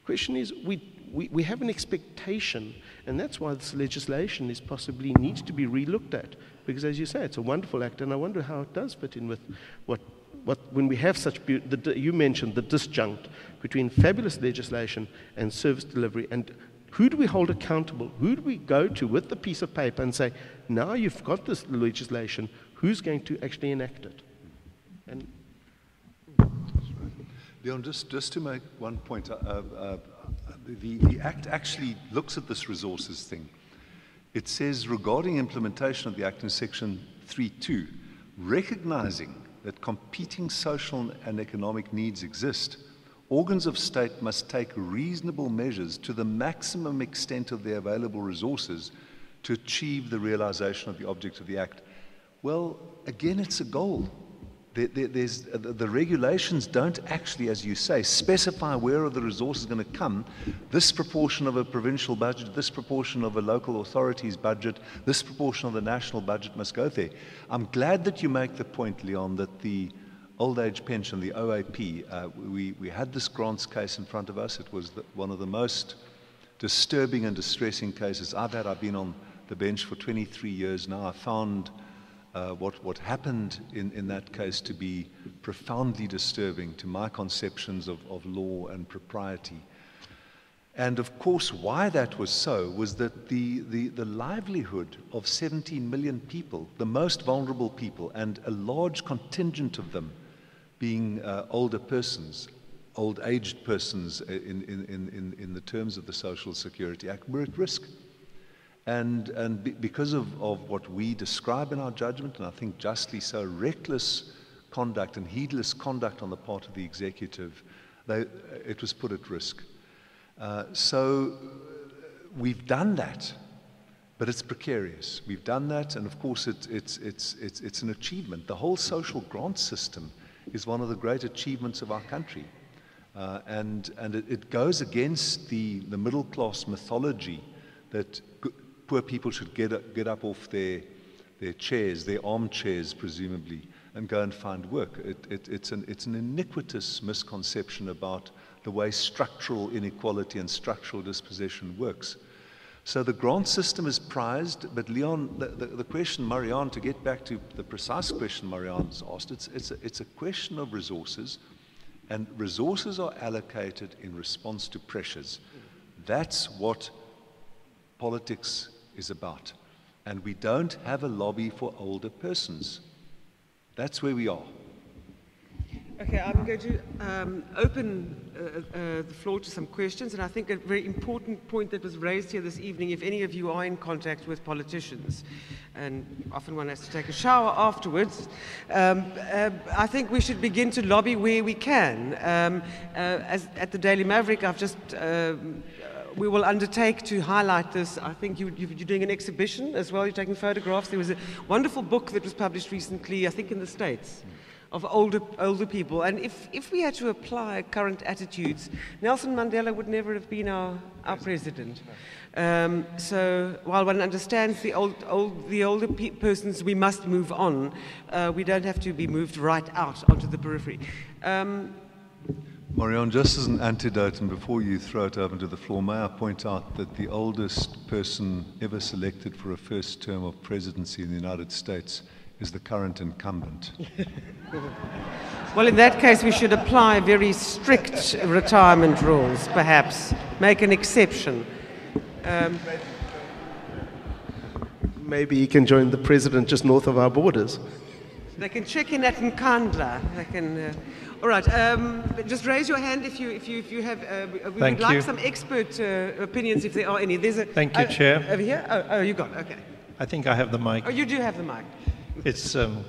Question is, we we, we have an expectation, and that's why this legislation is possibly needs to be relooked at. Because as you say, it's a wonderful act, and I wonder how it does fit in with what, what when we have such, the, you mentioned the disjunct between fabulous legislation and service delivery, and who do we hold accountable? Who do we go to with the piece of paper and say, now you've got this legislation, who's going to actually enact it? And Leon, just, just to make one point, uh, uh, the, the Act actually looks at this resources thing. It says regarding implementation of the Act in Section 3.2, recognizing that competing social and economic needs exist, organs of state must take reasonable measures to the maximum extent of their available resources to achieve the realization of the object of the Act. Well, again, it's a goal. Uh, the regulations don't actually, as you say, specify where the resources going to come. This proportion of a provincial budget, this proportion of a local authority's budget, this proportion of the national budget must go there. I'm glad that you make the point, Leon, that the old age pension, the OAP, uh, we, we had this grants case in front of us. It was the, one of the most disturbing and distressing cases I've had. I've been on the bench for 23 years now. I found uh, what, what happened in, in that case to be profoundly disturbing to my conceptions of, of law and propriety. And of course, why that was so was that the, the, the, livelihood of 17 million people, the most vulnerable people, and a large contingent of them being uh, older persons, old aged persons in, in, in, in, the terms of the Social Security Act, were at risk. And, and be, because of, of what we describe in our judgment, and I think justly so, reckless conduct and heedless conduct on the part of the executive, they, it was put at risk. Uh, so we've done that, but it's precarious. We've done that, and of course, it, it's, it's, it's, it's an achievement. The whole social grant system is one of the great achievements of our country. Uh, and and it, it, goes against the, the middle class mythology that poor people should get up, get up off their, their chairs, their armchairs, presumably, and go and find work. It, it, it's, an, it's an iniquitous misconception about the way structural inequality and structural dispossession works. So the grant system is prized, but Leon, the, the, the question, Marianne, to get back to the precise question Marianne's asked, it's, it's, a, it's a question of resources, and resources are allocated in response to pressures. That's what politics is about. And we don't have a lobby for older persons. That's where we are. Okay, I'm going to um, open uh, uh, the floor to some questions, and I think a very important point that was raised here this evening, if any of you are in contact with politicians, and often one has to take a shower afterwards, um, uh, I think we should begin to lobby where we can. Um, uh, as at the Daily Maverick, I've just um, we will undertake to highlight this. I think you, are doing an exhibition as well. You're taking photographs. There was a wonderful book that was published recently, I think in the States, of older, older people. And if, if we had to apply current attitudes, Nelson Mandela would never have been our, our president. Um, so while one understands the, old, old, the older pe- persons, we must move on. Uh, we don't have to be moved right out onto the periphery. Um, Marianne, just as an antidote, and before you throw it open to the floor, may I point out that the oldest person ever selected for a first term of presidency in the United States is the current incumbent. well, in that case, we should apply very strict retirement rules, perhaps, make an exception. Um, Maybe he can join the president just north of our borders. They can check in at Nkandla. They can. Uh, all right. Um, just raise your hand if you if you if you have. Uh, we Thank would like you. some expert uh, opinions if there are any. There's a. Thank you, uh, Chair. Over here. Oh, oh, you got. It. Okay. I think I have the mic. Oh, you do have the mic. It's um,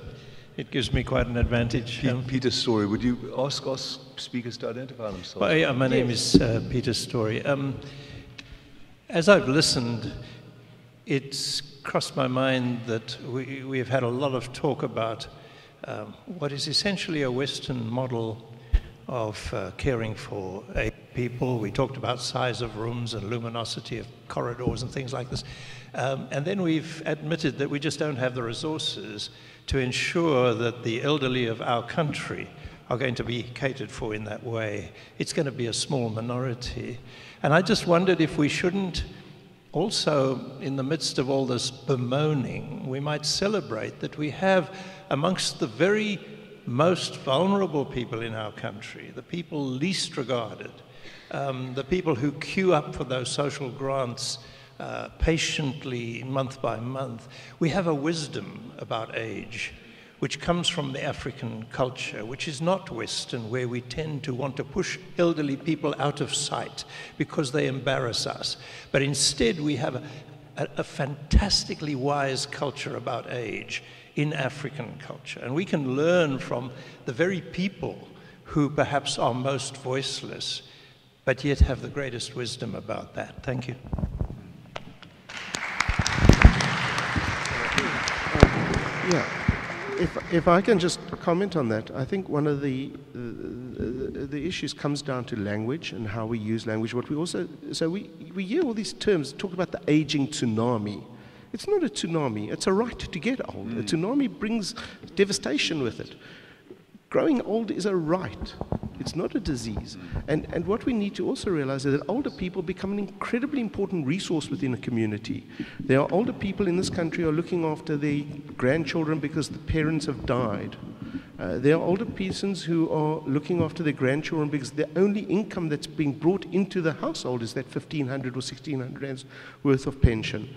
it gives me quite an advantage. Pete, Um, Peter Storey, would you ask our speakers to identify themselves? well, yeah, my name Yes. is uh, Peter Storey. Um, as I've listened, it's crossed my mind that we, we've had a lot of talk about um, what is essentially a Western model of uh, caring for people. We talked about size of rooms and luminosity of corridors and things like this. Um, and then we've admitted that we just don't have the resources to ensure that the elderly of our country are going to be catered for in that way. It's going to be a small minority. And I just wondered if we shouldn't also, in the midst of all this bemoaning, we might celebrate that we have amongst the very most vulnerable people in our country, the people least regarded, um, the people who queue up for those social grants uh, patiently month by month, we have a wisdom about age which comes from the African culture, which is not Western, where we tend to want to push elderly people out of sight because they embarrass us. But instead, we have a, a, a fantastically wise culture about age in African culture. And we can learn from the very people who perhaps are most voiceless, but yet have the greatest wisdom about that. Thank you. Yeah. If, if I can just comment on that, I think one of the, the issues comes down to language and how we use language. What we also, so we, we hear all these terms talk about the aging tsunami. It's not a tsunami, it's a right to get old. A tsunami brings devastation with it. Growing old is a right. It's not a disease. And, and what we need to also realize is that older people become an incredibly important resource within a community. There are older people in this country who are looking after their grandchildren because the parents have died. Uh, there are older persons who are looking after their grandchildren because the only income that's being brought into the household is that 1500 or 1600 rands worth of pension.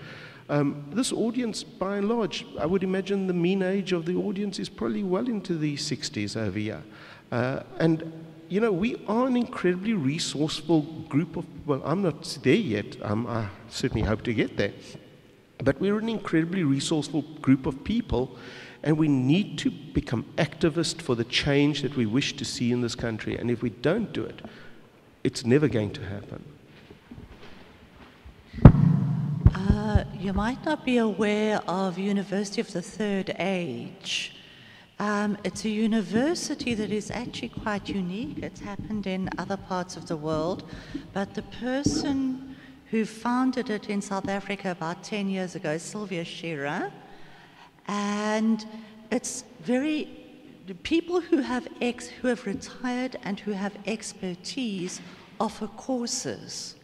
Um, this audience, by and large, I would imagine the mean age of the audience is probably well into the 60s over here. Uh, and, you know, we are an incredibly resourceful group of, well, I'm not there yet. Um, I certainly hope to get there. But we're an incredibly resourceful group of people, and we need to become activists for the change that we wish to see in this country. And if we don't do it, it's never going to happen. Uh, you might not be aware of University of the Third Age. Um, it's a university that is actually quite unique. It's happened in other parts of the world, but the person who founded it in South Africa about 10 years ago is Sylvia Shearer, and it's very people who have ex who have retired and who have expertise offer courses.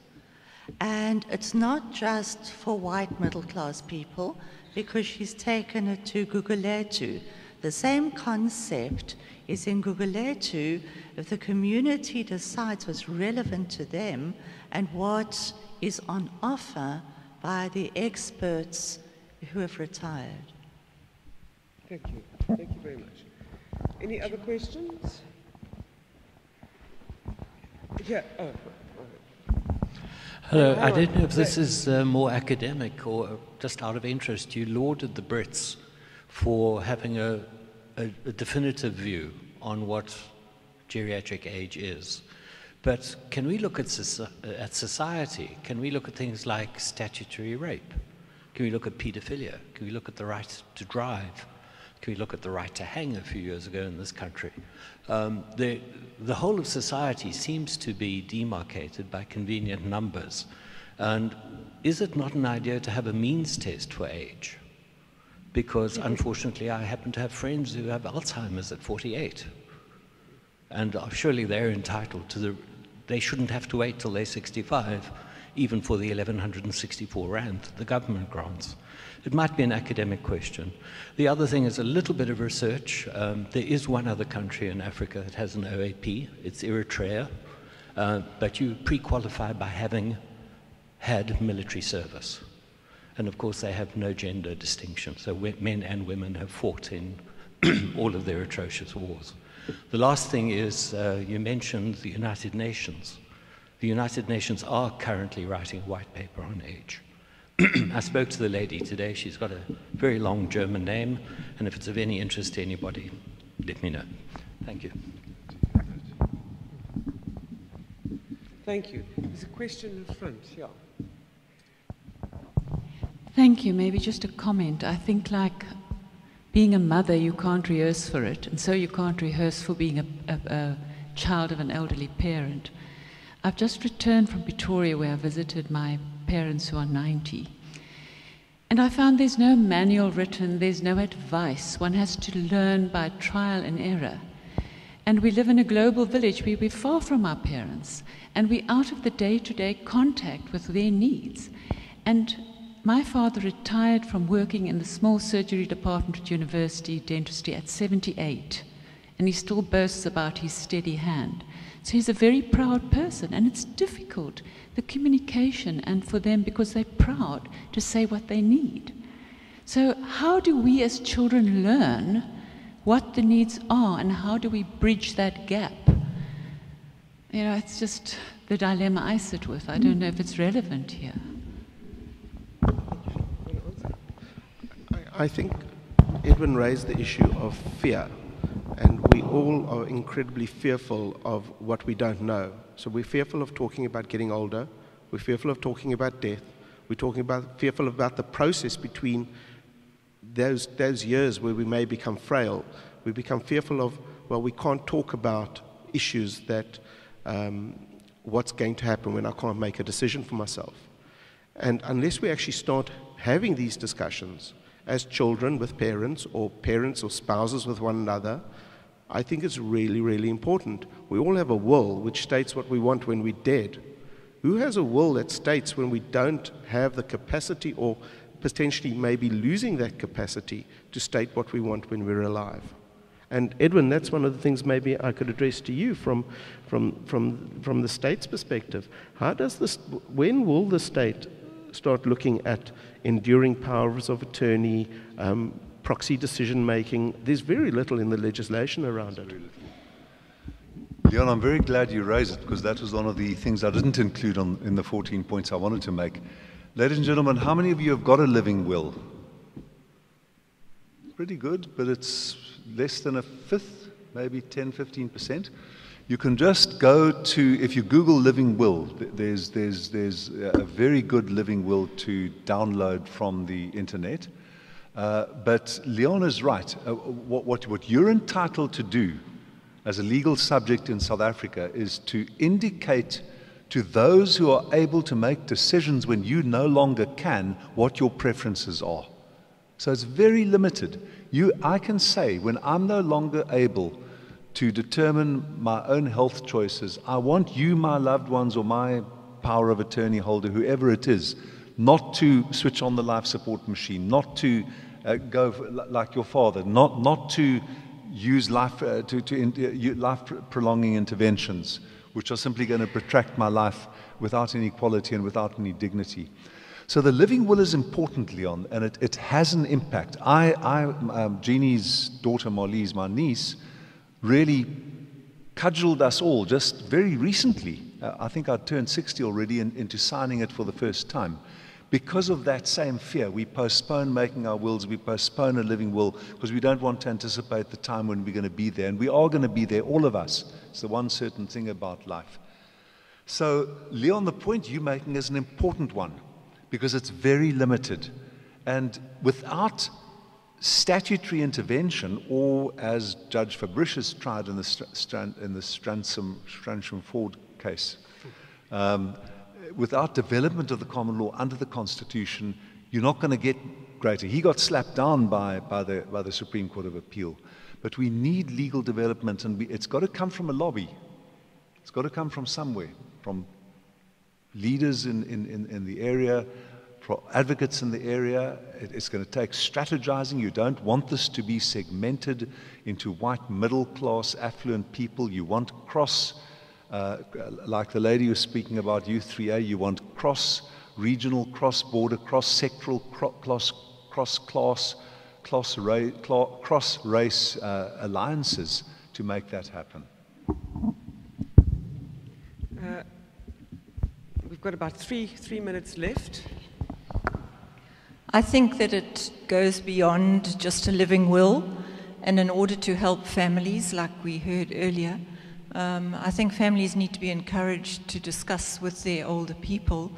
And it's not just for white middle class people, because she's taken it to Gugulethu. The same concept is in Gugulethu if the community decides what's relevant to them and what is on offer by the experts who have retired. Thank you. Thank you very much. Any other questions? Yeah. Oh. Hello, I don't know if this is uh, more academic or just out of interest. You lauded the Brits for having a, a, a definitive view on what geriatric age is. But can we look at, soci- at society? Can we look at things like statutory rape? Can we look at paedophilia? Can we look at the right to drive? Can we look at the right to hang a few years ago in this country? Um, the, the whole of society seems to be demarcated by convenient numbers. And is it not an idea to have a means test for age? Because unfortunately, I happen to have friends who have Alzheimer's at 48. And uh, surely they're entitled to the, they shouldn't have to wait till they're 65, even for the 1164 Rand that the government grants. It might be an academic question. The other thing is a little bit of research. Um, there is one other country in Africa that has an OAP, it's Eritrea, uh, but you pre qualify by having had military service. And of course, they have no gender distinction, so men and women have fought in all of their atrocious wars. The last thing is uh, you mentioned the United Nations. The United Nations are currently writing a white paper on age. I spoke to the lady today. She's got a very long German name, and if it's of any interest to anybody, let me know. Thank you. Thank you. There's a question in front. Yeah. Thank you. Maybe just a comment. I think, like being a mother, you can't rehearse for it, and so you can't rehearse for being a, a, a child of an elderly parent. I've just returned from Pretoria where I visited my parents who are 90. And I found there's no manual written, there's no advice. One has to learn by trial and error. And we live in a global village where we're far from our parents and we're out of the day to day contact with their needs. And my father retired from working in the small surgery department at university dentistry at 78, and he still boasts about his steady hand. So he's a very proud person, and it's difficult, the communication, and for them, because they're proud, to say what they need. So, how do we as children learn what the needs are, and how do we bridge that gap? You know, it's just the dilemma I sit with. I don't know if it's relevant here. I, think Edwin raised the issue of fear, and we all are incredibly fearful of what we don't know. So we're fearful of talking about getting older, we're fearful of talking about death, we're talking about fearful about the process between those, those years where we may become frail. We become fearful of, well, we can't talk about issues that um, what's going to happen when I can't make a decision for myself. And unless we actually start having these discussions as children with parents or parents or spouses with one another, I think it's really, really important. We all have a will which states what we want when we're dead. Who has a will that states when we don't have the capacity or potentially maybe losing that capacity to state what we want when we're alive? And Edwin, that's one of the things maybe I could address to you from, from, from, from the state's perspective. How does this, when will the state start looking at enduring powers of attorney, um, proxy decision making? There's very little in the legislation around it. Leon, I'm very glad you raised it because that was one of the things I didn't include on, in the 14 points I wanted to make. Ladies and gentlemen, how many of you have got a living will? Pretty good, but it's less than a fifth, maybe 10, 15%. You can just go to, if you Google living will, there's, there's, there's a very good living will to download from the internet. Uh, but Leon is right. Uh, what, what, what you're entitled to do as a legal subject in South Africa is to indicate to those who are able to make decisions when you no longer can what your preferences are. So it's very limited. You, I can say when I'm no longer able to determine my own health choices, I want you, my loved ones, or my power of attorney holder, whoever it is, not to switch on the life support machine, not to uh, go like your father, not, not to use life, uh, to, to in, uh, life prolonging interventions, which are simply going to protract my life without any quality and without any dignity. So the living will is important, Leon, and it, it has an impact. I, I um, Jeannie's daughter, Marlies, my niece, really cudgeled us all just very recently. Uh, I think I turned 60 already in, into signing it for the first time. Because of that same fear, we postpone making our wills, we postpone a living will, because we don't want to anticipate the time when we're going to be there. And we are going to be there, all of us. It's the one certain thing about life. So, Leon, the point you're making is an important one because it's very limited. And without statutory intervention, or as Judge Fabricius tried in the, Str- in the Stransham, Stransham Ford case, um, without development of the common law under the Constitution, you're not going to get greater. He got slapped down by, by, the, by the Supreme Court of Appeal. But we need legal development, and we, it's got to come from a lobby. It's got to come from somewhere, from leaders in, in, in, in the area, for advocates in the area. It's going to take strategizing. You don't want this to be segmented into white, middle class, affluent people. You want cross, uh, like the lady who's speaking about U3A, you want cross regional, cross border, cross sectoral, cross, cross class, cross, ra- cross race uh, alliances to make that happen. Uh, We've got about three, three minutes left. I think that it goes beyond just a living will, and in order to help families, like we heard earlier, um, I think families need to be encouraged to discuss with their older people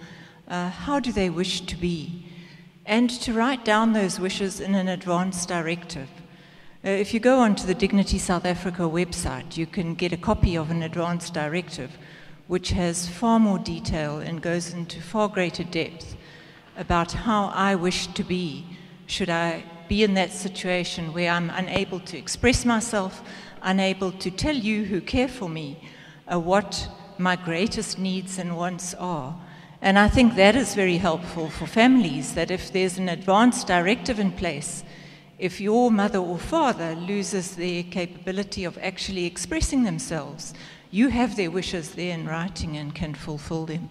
uh, how do they wish to be, and to write down those wishes in an advance directive. Uh, if you go onto the Dignity South Africa website, you can get a copy of an advance directive which has far more detail and goes into far greater depth about how I wish to be should I be in that situation where I'm unable to express myself, unable to tell you who care for me uh, what my greatest needs and wants are. And I think that is very helpful for families that if there's an advance directive in place, if your mother or father loses their capability of actually expressing themselves, you have their wishes there in writing and can fulfill them.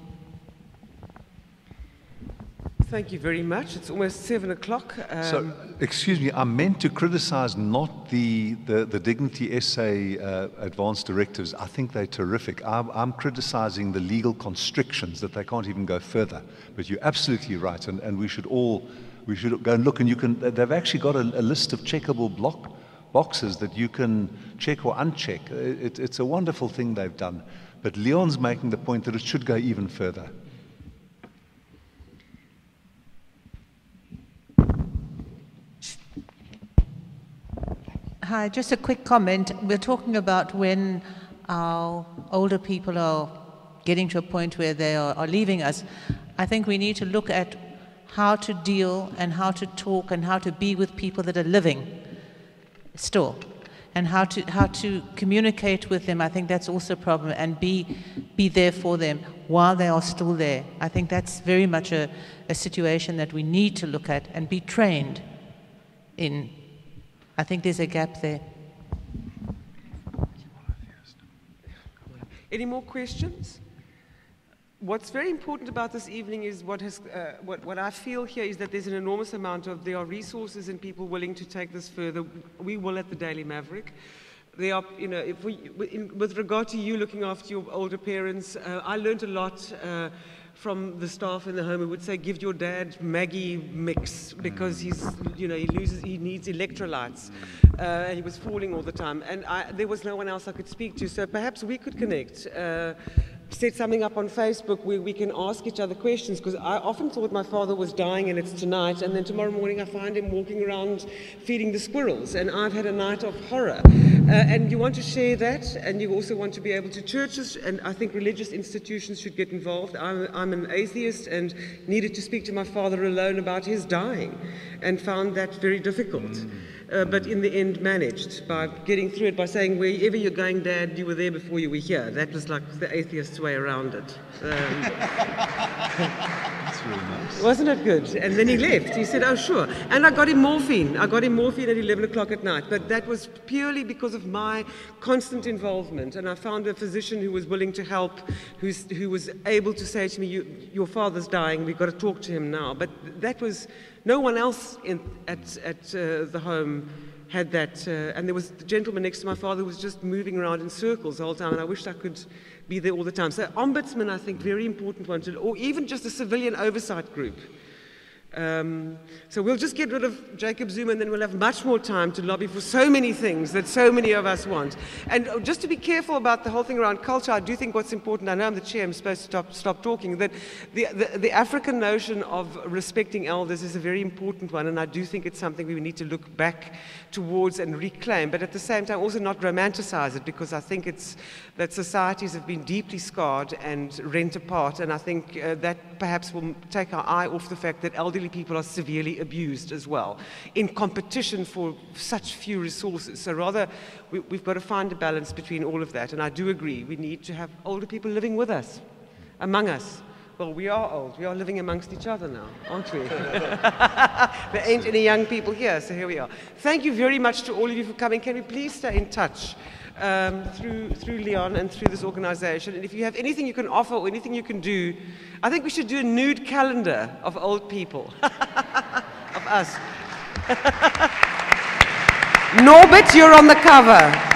Thank you very much. It's almost seven o'clock. Um, so, excuse me, I meant to criticize not the, the, the Dignity SA uh, advanced directives. I think they're terrific. I'm, I'm, criticizing the legal constrictions that they can't even go further. But you're absolutely right, and, and we should all we should go and look. And you can, they've actually got a, a list of checkable block boxes that you can check or uncheck. It, it's a wonderful thing they've done. But Leon's making the point that it should go even further. Hi, just a quick comment. We're talking about when our older people are getting to a point where they are, are leaving us. I think we need to look at how to deal and how to talk and how to be with people that are living still. and how to, how to communicate with them. I think that's also a problem, and be, be there for them while they are still there. I think that's very much a, a situation that we need to look at and be trained in. I think there's a gap there. Any more questions? What's very important about this evening is what, has, uh, what, what I feel here is that there's an enormous amount of, there are resources and people willing to take this further. We will at the Daily Maverick. There are, you know, if we, in, with regard to you looking after your older parents, uh, I learned a lot uh, from the staff in the home who would say, give your dad Maggie mix because he's, you know, he loses, he needs electrolytes. Uh, and he was falling all the time. And I, there was no one else I could speak to, so perhaps we could connect. Uh, set something up on Facebook where we can ask each other questions because I often thought my father was dying and it's tonight, and then tomorrow morning I find him walking around feeding the squirrels, and I've had a night of horror. Uh, and you want to share that, and you also want to be able to churches, and I think religious institutions should get involved. I'm, I'm an atheist and needed to speak to my father alone about his dying, and found that very difficult. Mm uh, but in the end managed by getting through it by saying, wherever you're going, Dad, you were there before you were here. That was like the atheist's way around it. Um, That's really nice. Wasn't it good? And then he left. He said, oh, sure. And I got him morphine. I got him morphine at 11 o'clock at night. But that was purely because of my constant involvement. And I found a physician who was willing to help, who's, who was able to say to me, your father's dying. We've got to talk to him now. But that was no one else in, at, at uh, the home had that. Uh, and there was the gentleman next to my father who was just moving around in circles the whole time, and I wished I could be there all the time. So, ombudsman, I think, very important one, to, or even just a civilian oversight group. Um, so we'll just get rid of Jacob Zuma and then we'll have much more time to lobby for so many things that so many of us want. And uh, just to be careful about the whole thing around culture, I do think what's important, I know I'm the chair, I'm supposed to stop, stop talking, that the, the, the African notion of respecting elders is a very important one, and I do think it's something we need to look back towards and reclaim, but at the same time also not romanticize it because I think it's that societies have been deeply scarred and rent apart, and I think uh, that perhaps will take our eye off the fact that elderly people are severely abused as well in competition for such few resources. So rather, we, we've got to find a balance between all of that, and I do agree we need to have older people living with us, among us. Well, we are old. We are living amongst each other now, aren't we? there ain't any young people here, so here we are. Thank you very much to all of you for coming. Can we please stay in touch? Um, through, through Leon and through this organization. And if you have anything you can offer or anything you can do, I think we should do a nude calendar of old people, of us. Norbert, you're on the cover.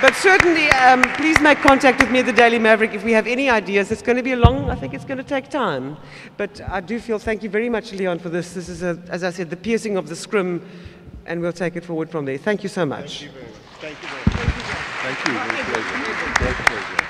But certainly, um, please make contact with me at the Daily Maverick if we have any ideas. It's going to be a long, I think it's going to take time. But I do feel, thank you very much, Leon, for this. This is, a, as I said, the piercing of the scrim, and we'll take it forward from there. Thank you so much. Thank you very much. Thank you. Thank you. Great pleasure. Great pleasure.